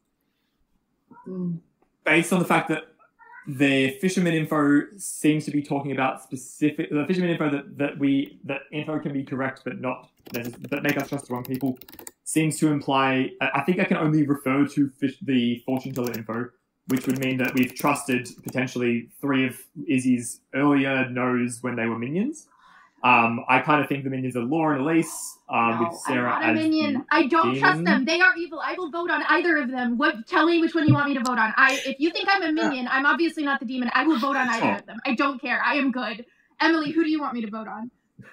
based on the fact that the fisherman info seems to be talking about specific the fisherman info that, that we that info can be correct but not that make us trust the wrong people seems to imply I I think I can only refer to fish, the fortune teller info which would mean that we've trusted potentially three of Izzy's earlier knows when they were minions. Um, I kind of think the minions are Laura and Elise, um, No, with Sarah I'm not a as minion. the I don't trust them. They are evil. I will vote on either of them. What? Tell me which one you want me to vote on. I. If you think I'm a minion, I'm obviously not the demon. I will vote on either of them. I don't care. I am good. Emily, who do you want me to vote on?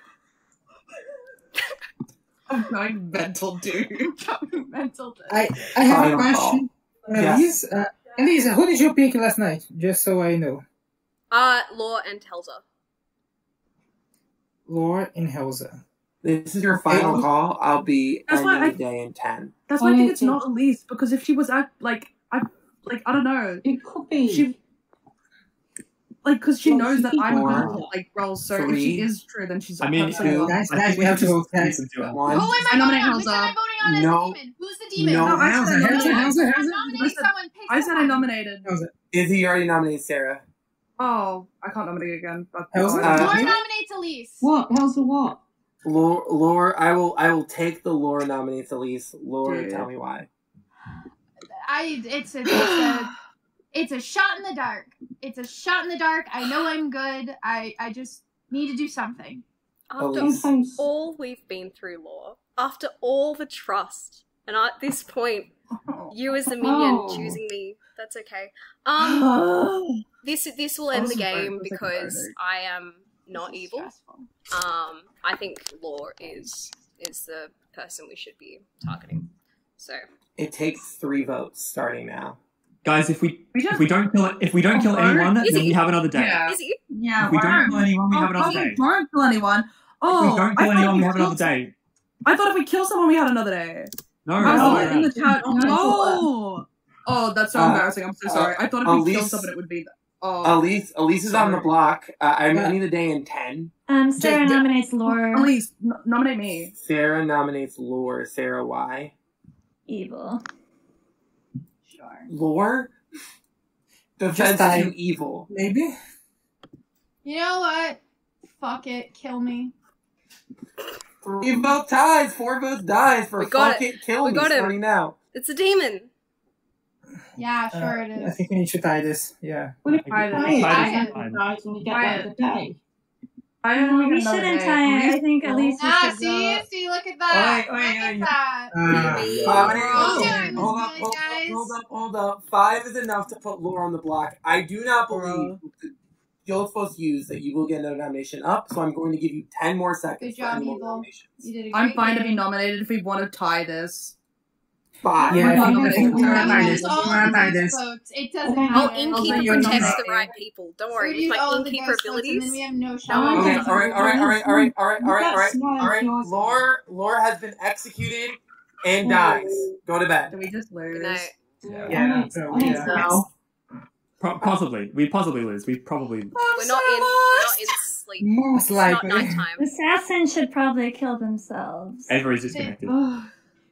I'm going mental, dude. I'm Mental. I, I have a question. call. Uh, Yes. Elise, uh, Elise, who did you pick last night? Just so I know. Uh, Law and Helza. Laura and Helza. This is your final call. I'll be That's ending I- the day in ten. That's why I think it's not Elise because if she was act like I like I don't know. It could be. She like because she Well, knows she that I'm Four, good at like roles. So if she is true, then she's. I mean, two, not. Guys, I guys, we have to just vote. Guys. listen to it. One. Who am I I nominate voting on? Which Elsa. am I voting on No. demon? Who's the demon? No, No, I Elsa, said I Elsa, nominated. Elsa, I'm Elsa. nominating I said- I said I someone. nominated. Izzy, you already nominated Sarah. Oh, I can't nominate again. But Elsa? oh, Uh, Laura nominates Elise. What? How's the what? Lore, Lore, I will, I will take the Lore nominates Elise. Lore, Dude. tell me why. I it's a, it's a it's a shot in the dark. It's a shot in the dark. I know I'm good. I I just need to do something. After Elise. All we've been through, Law, after all the trust, and at this point, you as the minion Oh. choosing me, that's okay. Um, this this will end the That was very- game because I am not evil. stressful. Um, I think Law is is the person we should be targeting. So It takes three votes starting now. Guys, if we We if we don't kill if we don't kill Oh, anyone, then we have another day. Yeah. Yeah, If we don't kill anyone, we oh, have another probably day. don't kill anyone. Oh, If we don't kill thought anyone, we if have another day. I thought if we kill someone, we had another day. No, I that's saw not it in the chat. No, Oh, oh, that's so Uh, embarrassing. I'm so uh, sorry. I thought if we killed Elise- someone, it would be. That. Oh, Elise, Elise is on the block. Uh, I'm Yeah. ending the day in ten. Um, Sarah Just- nominates Laura Elise, n- nominate me. Sarah nominates Lore. Sarah, why? evil. Sure. Lore? Just Defense die. to evil. Maybe. You know what? Fuck it. Kill me. Three vote ties, four votes dies for We got fuck it. it, kill We me got him. starting now. It's a demon. Yeah, Uh, sure it I think we need to tie this. Yeah. What if I- I, I- I, guys when you get I- that day? No, we shouldn't tie it. I think at least we Ah, should see, go. see, look at that. Oi, oi, look at that. Uh, We're all hold, doing hold up, hold, guys. hold up, hold up. Five is enough to put Lore on the block. I do not believe you're supposed use that you will get another nomination up, so I'm going to give you ten more seconds Good job, Evil. You did a great I'm fine to be nominated if we want to tie this. Five. Yeah, I think, I we Sarah. want to tie Use this. We want to tie this. It doesn't Okay. Oh, matter. Innkeeper you're protects the right people. Don't worry. use With my all of the innkeeper ghost and abilities. then we have no No, shot. Okay, Okay. all right, all right, all right, all right, all right, all right, all right, That's not all right. Lore, Lore has been executed and dies. Go to bed. Did we just lose? Good night. Yeah, Yeah, I so, yeah. to No. rest. Pro- possibly. We possibly lose. We probably. We're not in. We're not in sleep. Most It's not likely. nighttime. Assassins should probably kill themselves. Avery's disconnected.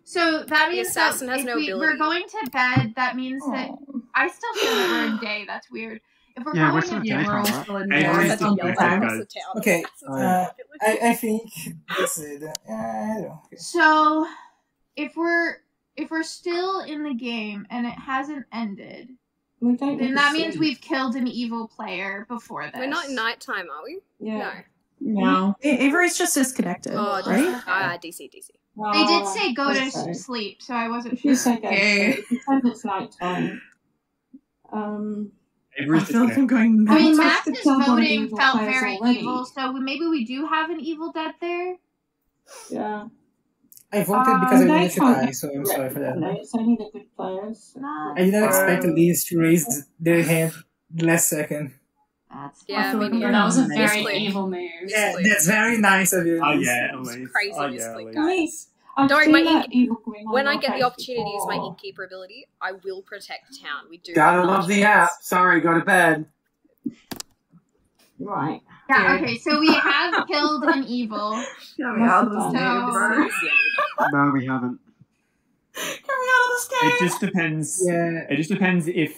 So that means assassin that has if no we, we're going to bed, that means that Oh. I still feel that we're in day. That's weird. If we're Yeah, we're going still in Yeah, we're all Daytime, right? still in Avery's there. That's a yellow connected, town. guys. That's a town. Okay, That's uh. I, I think that's it. Uh, I don't know. Okay. So, if we're if we're still in the game and it hasn't ended, We don't then that means we've killed an evil player before this. We're not nighttime, are we? Yeah. No. A- Avery's just disconnected, No. Oh, right? just, ah, DC, DC. They did Oh, say go to okay. sleep, so I wasn't If you sure. say go to Okay. sleep, it's night time. Um, I Avery's feel like I'm disconnected. going I mean, Max Max has is killed one of the voting felt players very already. evil, so maybe we do have an evil dead there. yeah. I voted Uh, because I they wanted to can't die, so I'm sorry for that. No, it's only the good players. Not. I didn't expect Um, Elise to raise their hand last second. That's Yeah, feel like I'm going That was a Nice very clip. evil move. Yeah, Elise. that's very nice of you. Oh Elise. yeah, It's Elise. crazy Oh yeah, guys. Elise. Elise, I've Don't worry, my that ink- evil When I get the opportunity to use my before. innkeeper ability, I will protect town. We do. Gotta love the options. app. Sorry, go to bed. Right. Yeah. Dude. Okay. So we have killed an evil. Get out of this So- No, we haven't. Get me out of this game. It just depends. Yeah. It just depends if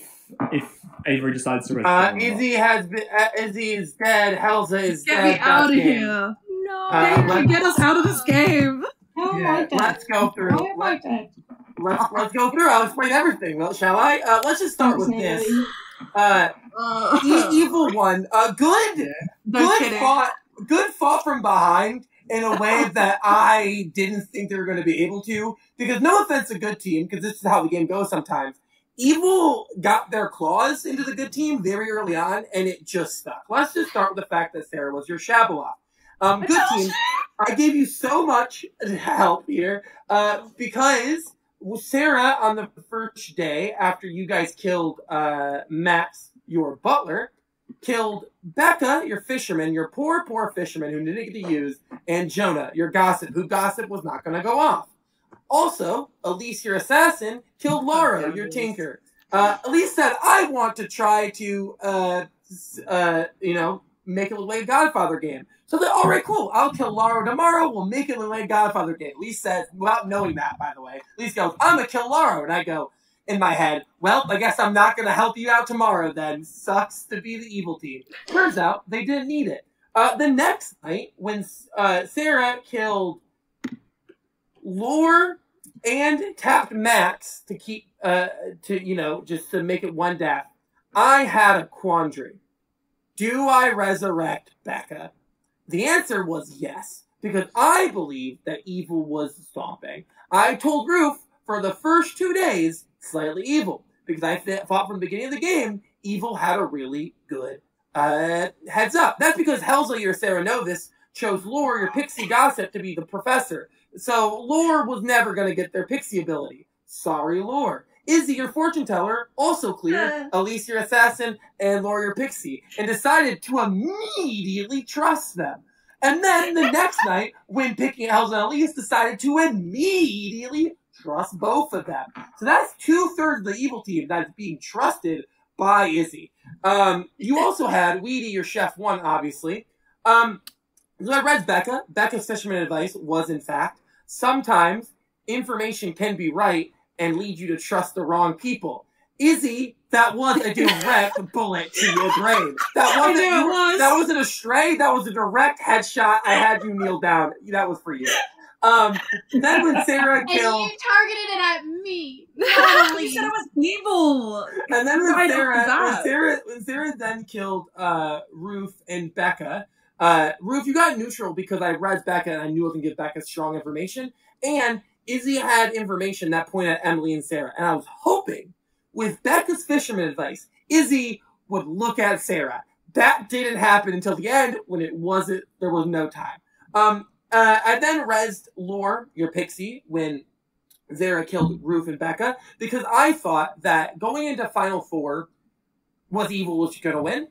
if Avery decides to rest. Uh, or. Izzy has been. Uh, Izzy is dead. Helza is Get dead. me out of game. here. No. Uh, Thank Get us out of this game. How am Yeah, I dead? Let's go through. Why am I Let, dead? let's let's go through. I'll explain everything. Shall I? Uh, let's just start with Thanks, this. Uh, Uh, the evil one. Uh, good. no good kidding. fought. Good fought from behind in a way that I didn't think they were going to be able to. Because no offense to good team, because this is how the game goes sometimes. Evil got their claws into the good team very early on, and it just stuck. Let's just start with the fact that Sarah was your Shabaloth. Um, good team. I gave you so much help here uh, because Sarah, on the first day after you guys killed uh, Max, your butler, killed Becca, your fisherman, your poor, poor fisherman who didn't get to use, and Jonah, your gossip, who gossip was not going to go off. Also, Elise, your assassin, killed Laura, your tinker. Uh, Elise said, I want to try to, uh, uh, you know, make it look like a Godfather game. So they're, all right, cool. I'll kill Laura tomorrow. We'll make it look like a Godfather game. Elise says, without knowing that, by the way, Elise goes, I'm going to kill Laura. And I go, in my head, well, I guess I'm not going to help you out tomorrow then. Sucks to be the evil team. Turns out they didn't need it. Uh, the next night, when uh, Sarah killed Lore and tapped Max to keep, uh, to, you know, just to make it one death, I had a quandary. Do I resurrect Becca? The answer was yes, because I believe that evil was stomping. I told Ruth for the first two days, slightly evil, because I th- thought from the beginning of the game, evil had a really good uh, heads up. That's because Helza, your Cerenovus, chose Lore, your pixie gossip, to be the professor. So Lore was never going to get their pixie ability. Sorry, Lore. Izzy, your fortune teller, also clear. Elise, your assassin, and Lore, your pixie, and decided to immediately trust them. And then the next night, when picking Helza and Elise, decided to immediately trust both of them. So that's two thirds of the evil team that is being trusted by Izzy. Um, you also had Weedy, your chef one, obviously. Um, so I read Becca. Becca's fisherman advice was, in fact, sometimes information can be right and lead you to trust the wrong people. Izzy, that was a direct bullet to your brain. That I wasn't was. that wasn't a stray. That was a direct headshot. I had you kneel down. That was for you. Um, then when Sarah killed, And killed, you targeted it at me. you said it was evil. and then when Right Sarah, when Sarah, when Sarah then killed uh, Ruth and Becca. Uh, Ruth, you got neutral because I read Becca and I knew I could give Becca strong information. And Izzy had information that pointed at Emily and Sarah. And I was hoping with Becca's fisherman advice, Izzy would look at Sarah. That didn't happen until the end when it wasn't, there was no time. Um, uh, I then rezzed Lore, your pixie, when Sarah killed Ruth and Becca, because I thought that going into Final Four was evil was she going to win.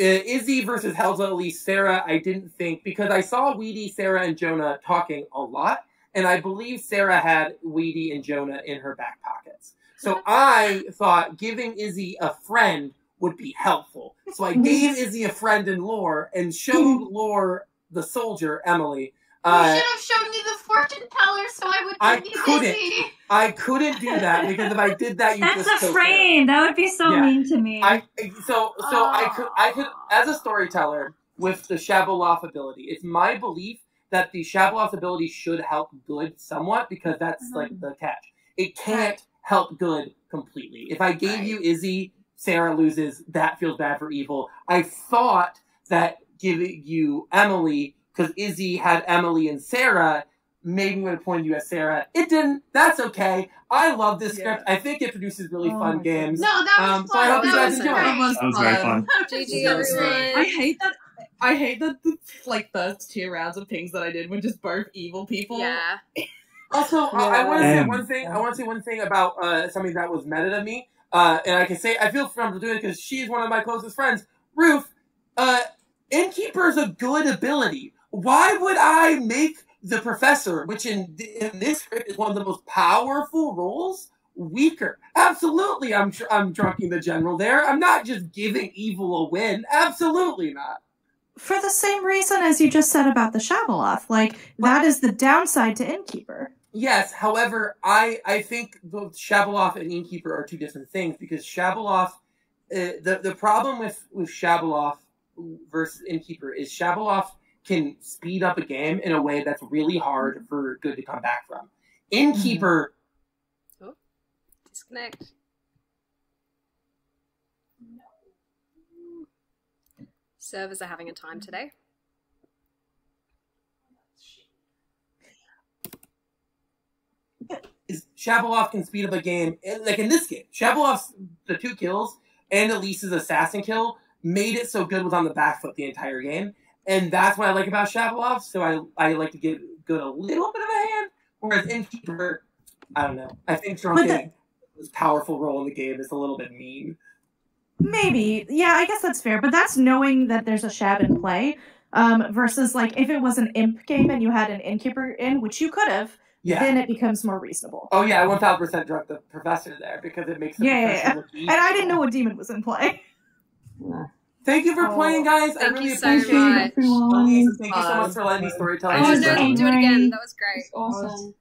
Uh, Izzy versus Helza, Elise, Sarah, I didn't think, because I saw Weedy, Sarah, and Jonah talking a lot, and I believe Sarah had Weedy and Jonah in her back pockets. So I thought giving Izzy a friend would be helpful. So I gave Izzy a friend in Lore and showed Lore the soldier, Emily. You should have shown me the fortune teller so I would I give you couldn't. Izzy. I couldn't do that because if I did that, you that's just a frame. That would be so Yeah. mean to me. I so so I oh. could I could as a storyteller with the Shabaloth ability. It's my belief that the Shabaloth ability should help good somewhat because that's mm-hmm. like the catch. It can't help good completely. If I gave you Izzy, Sarah loses. That feels bad for evil. I thought that giving you Emily because Izzy had Emily and Sarah. Maybe would have pointed you at Sarah. It didn't. That's okay. I love this script. I think it produces really Oh fun games. No, that was um, So fun. I hope you That guys was enjoy. great. it. was That was very fun. GG, That everyone. I hate that. I hate that the like first two rounds of things that I did were just both evil people. Yeah. Also, I, I want to say one thing. I want to say one thing about uh, something that was meta to me, uh, and I can say I feel comfortable doing it because she's one of my closest friends. Ruth, uh, Innkeeper is a good ability. Why would I make the Professor, which in in this script is one of the most powerful roles, weaker? Absolutely, I'm I'm drunking the general there. I'm not just giving evil a win. Absolutely not. For the same reason as you just said about the Shabaloth, like that is the downside to Innkeeper. Yes, however, I I think both Shabaloth and Innkeeper are two different things because Shabaloth, uh, the the problem with with Shabaloth versus Innkeeper is Shabaloth can speed up a game in a way that's really hard mm-hmm. for good to come back from. Innkeeper, mm-hmm. oh, Disconnect. Servers are having a time today. is Shabaloth can speed up a game. Eh, like in this game, Shabaloth's the two kills and Elise's assassin kill made it so good was on the back foot the entire game, and that's what I like about Shabaloth. So I I like to give good a little bit of a hand, whereas Innkeeper, I don't know. I think Drunken his powerful role in the game is a little bit mean. Maybe. Yeah, I guess that's fair. But that's knowing that there's a shab in play. Um, versus like if it was an imp game and you had an innkeeper in, which you could have, Yeah. then it becomes more reasonable. Oh yeah, I one thousand percent dropped the professor there because it makes the Yeah, yeah, yeah. look And I didn't know what demon was in play. Thank you for Oh, playing, guys. I thank really you so appreciate much. it. Thank you so much for letting me storytelling. Oh no, do it again. That was great. Awesome.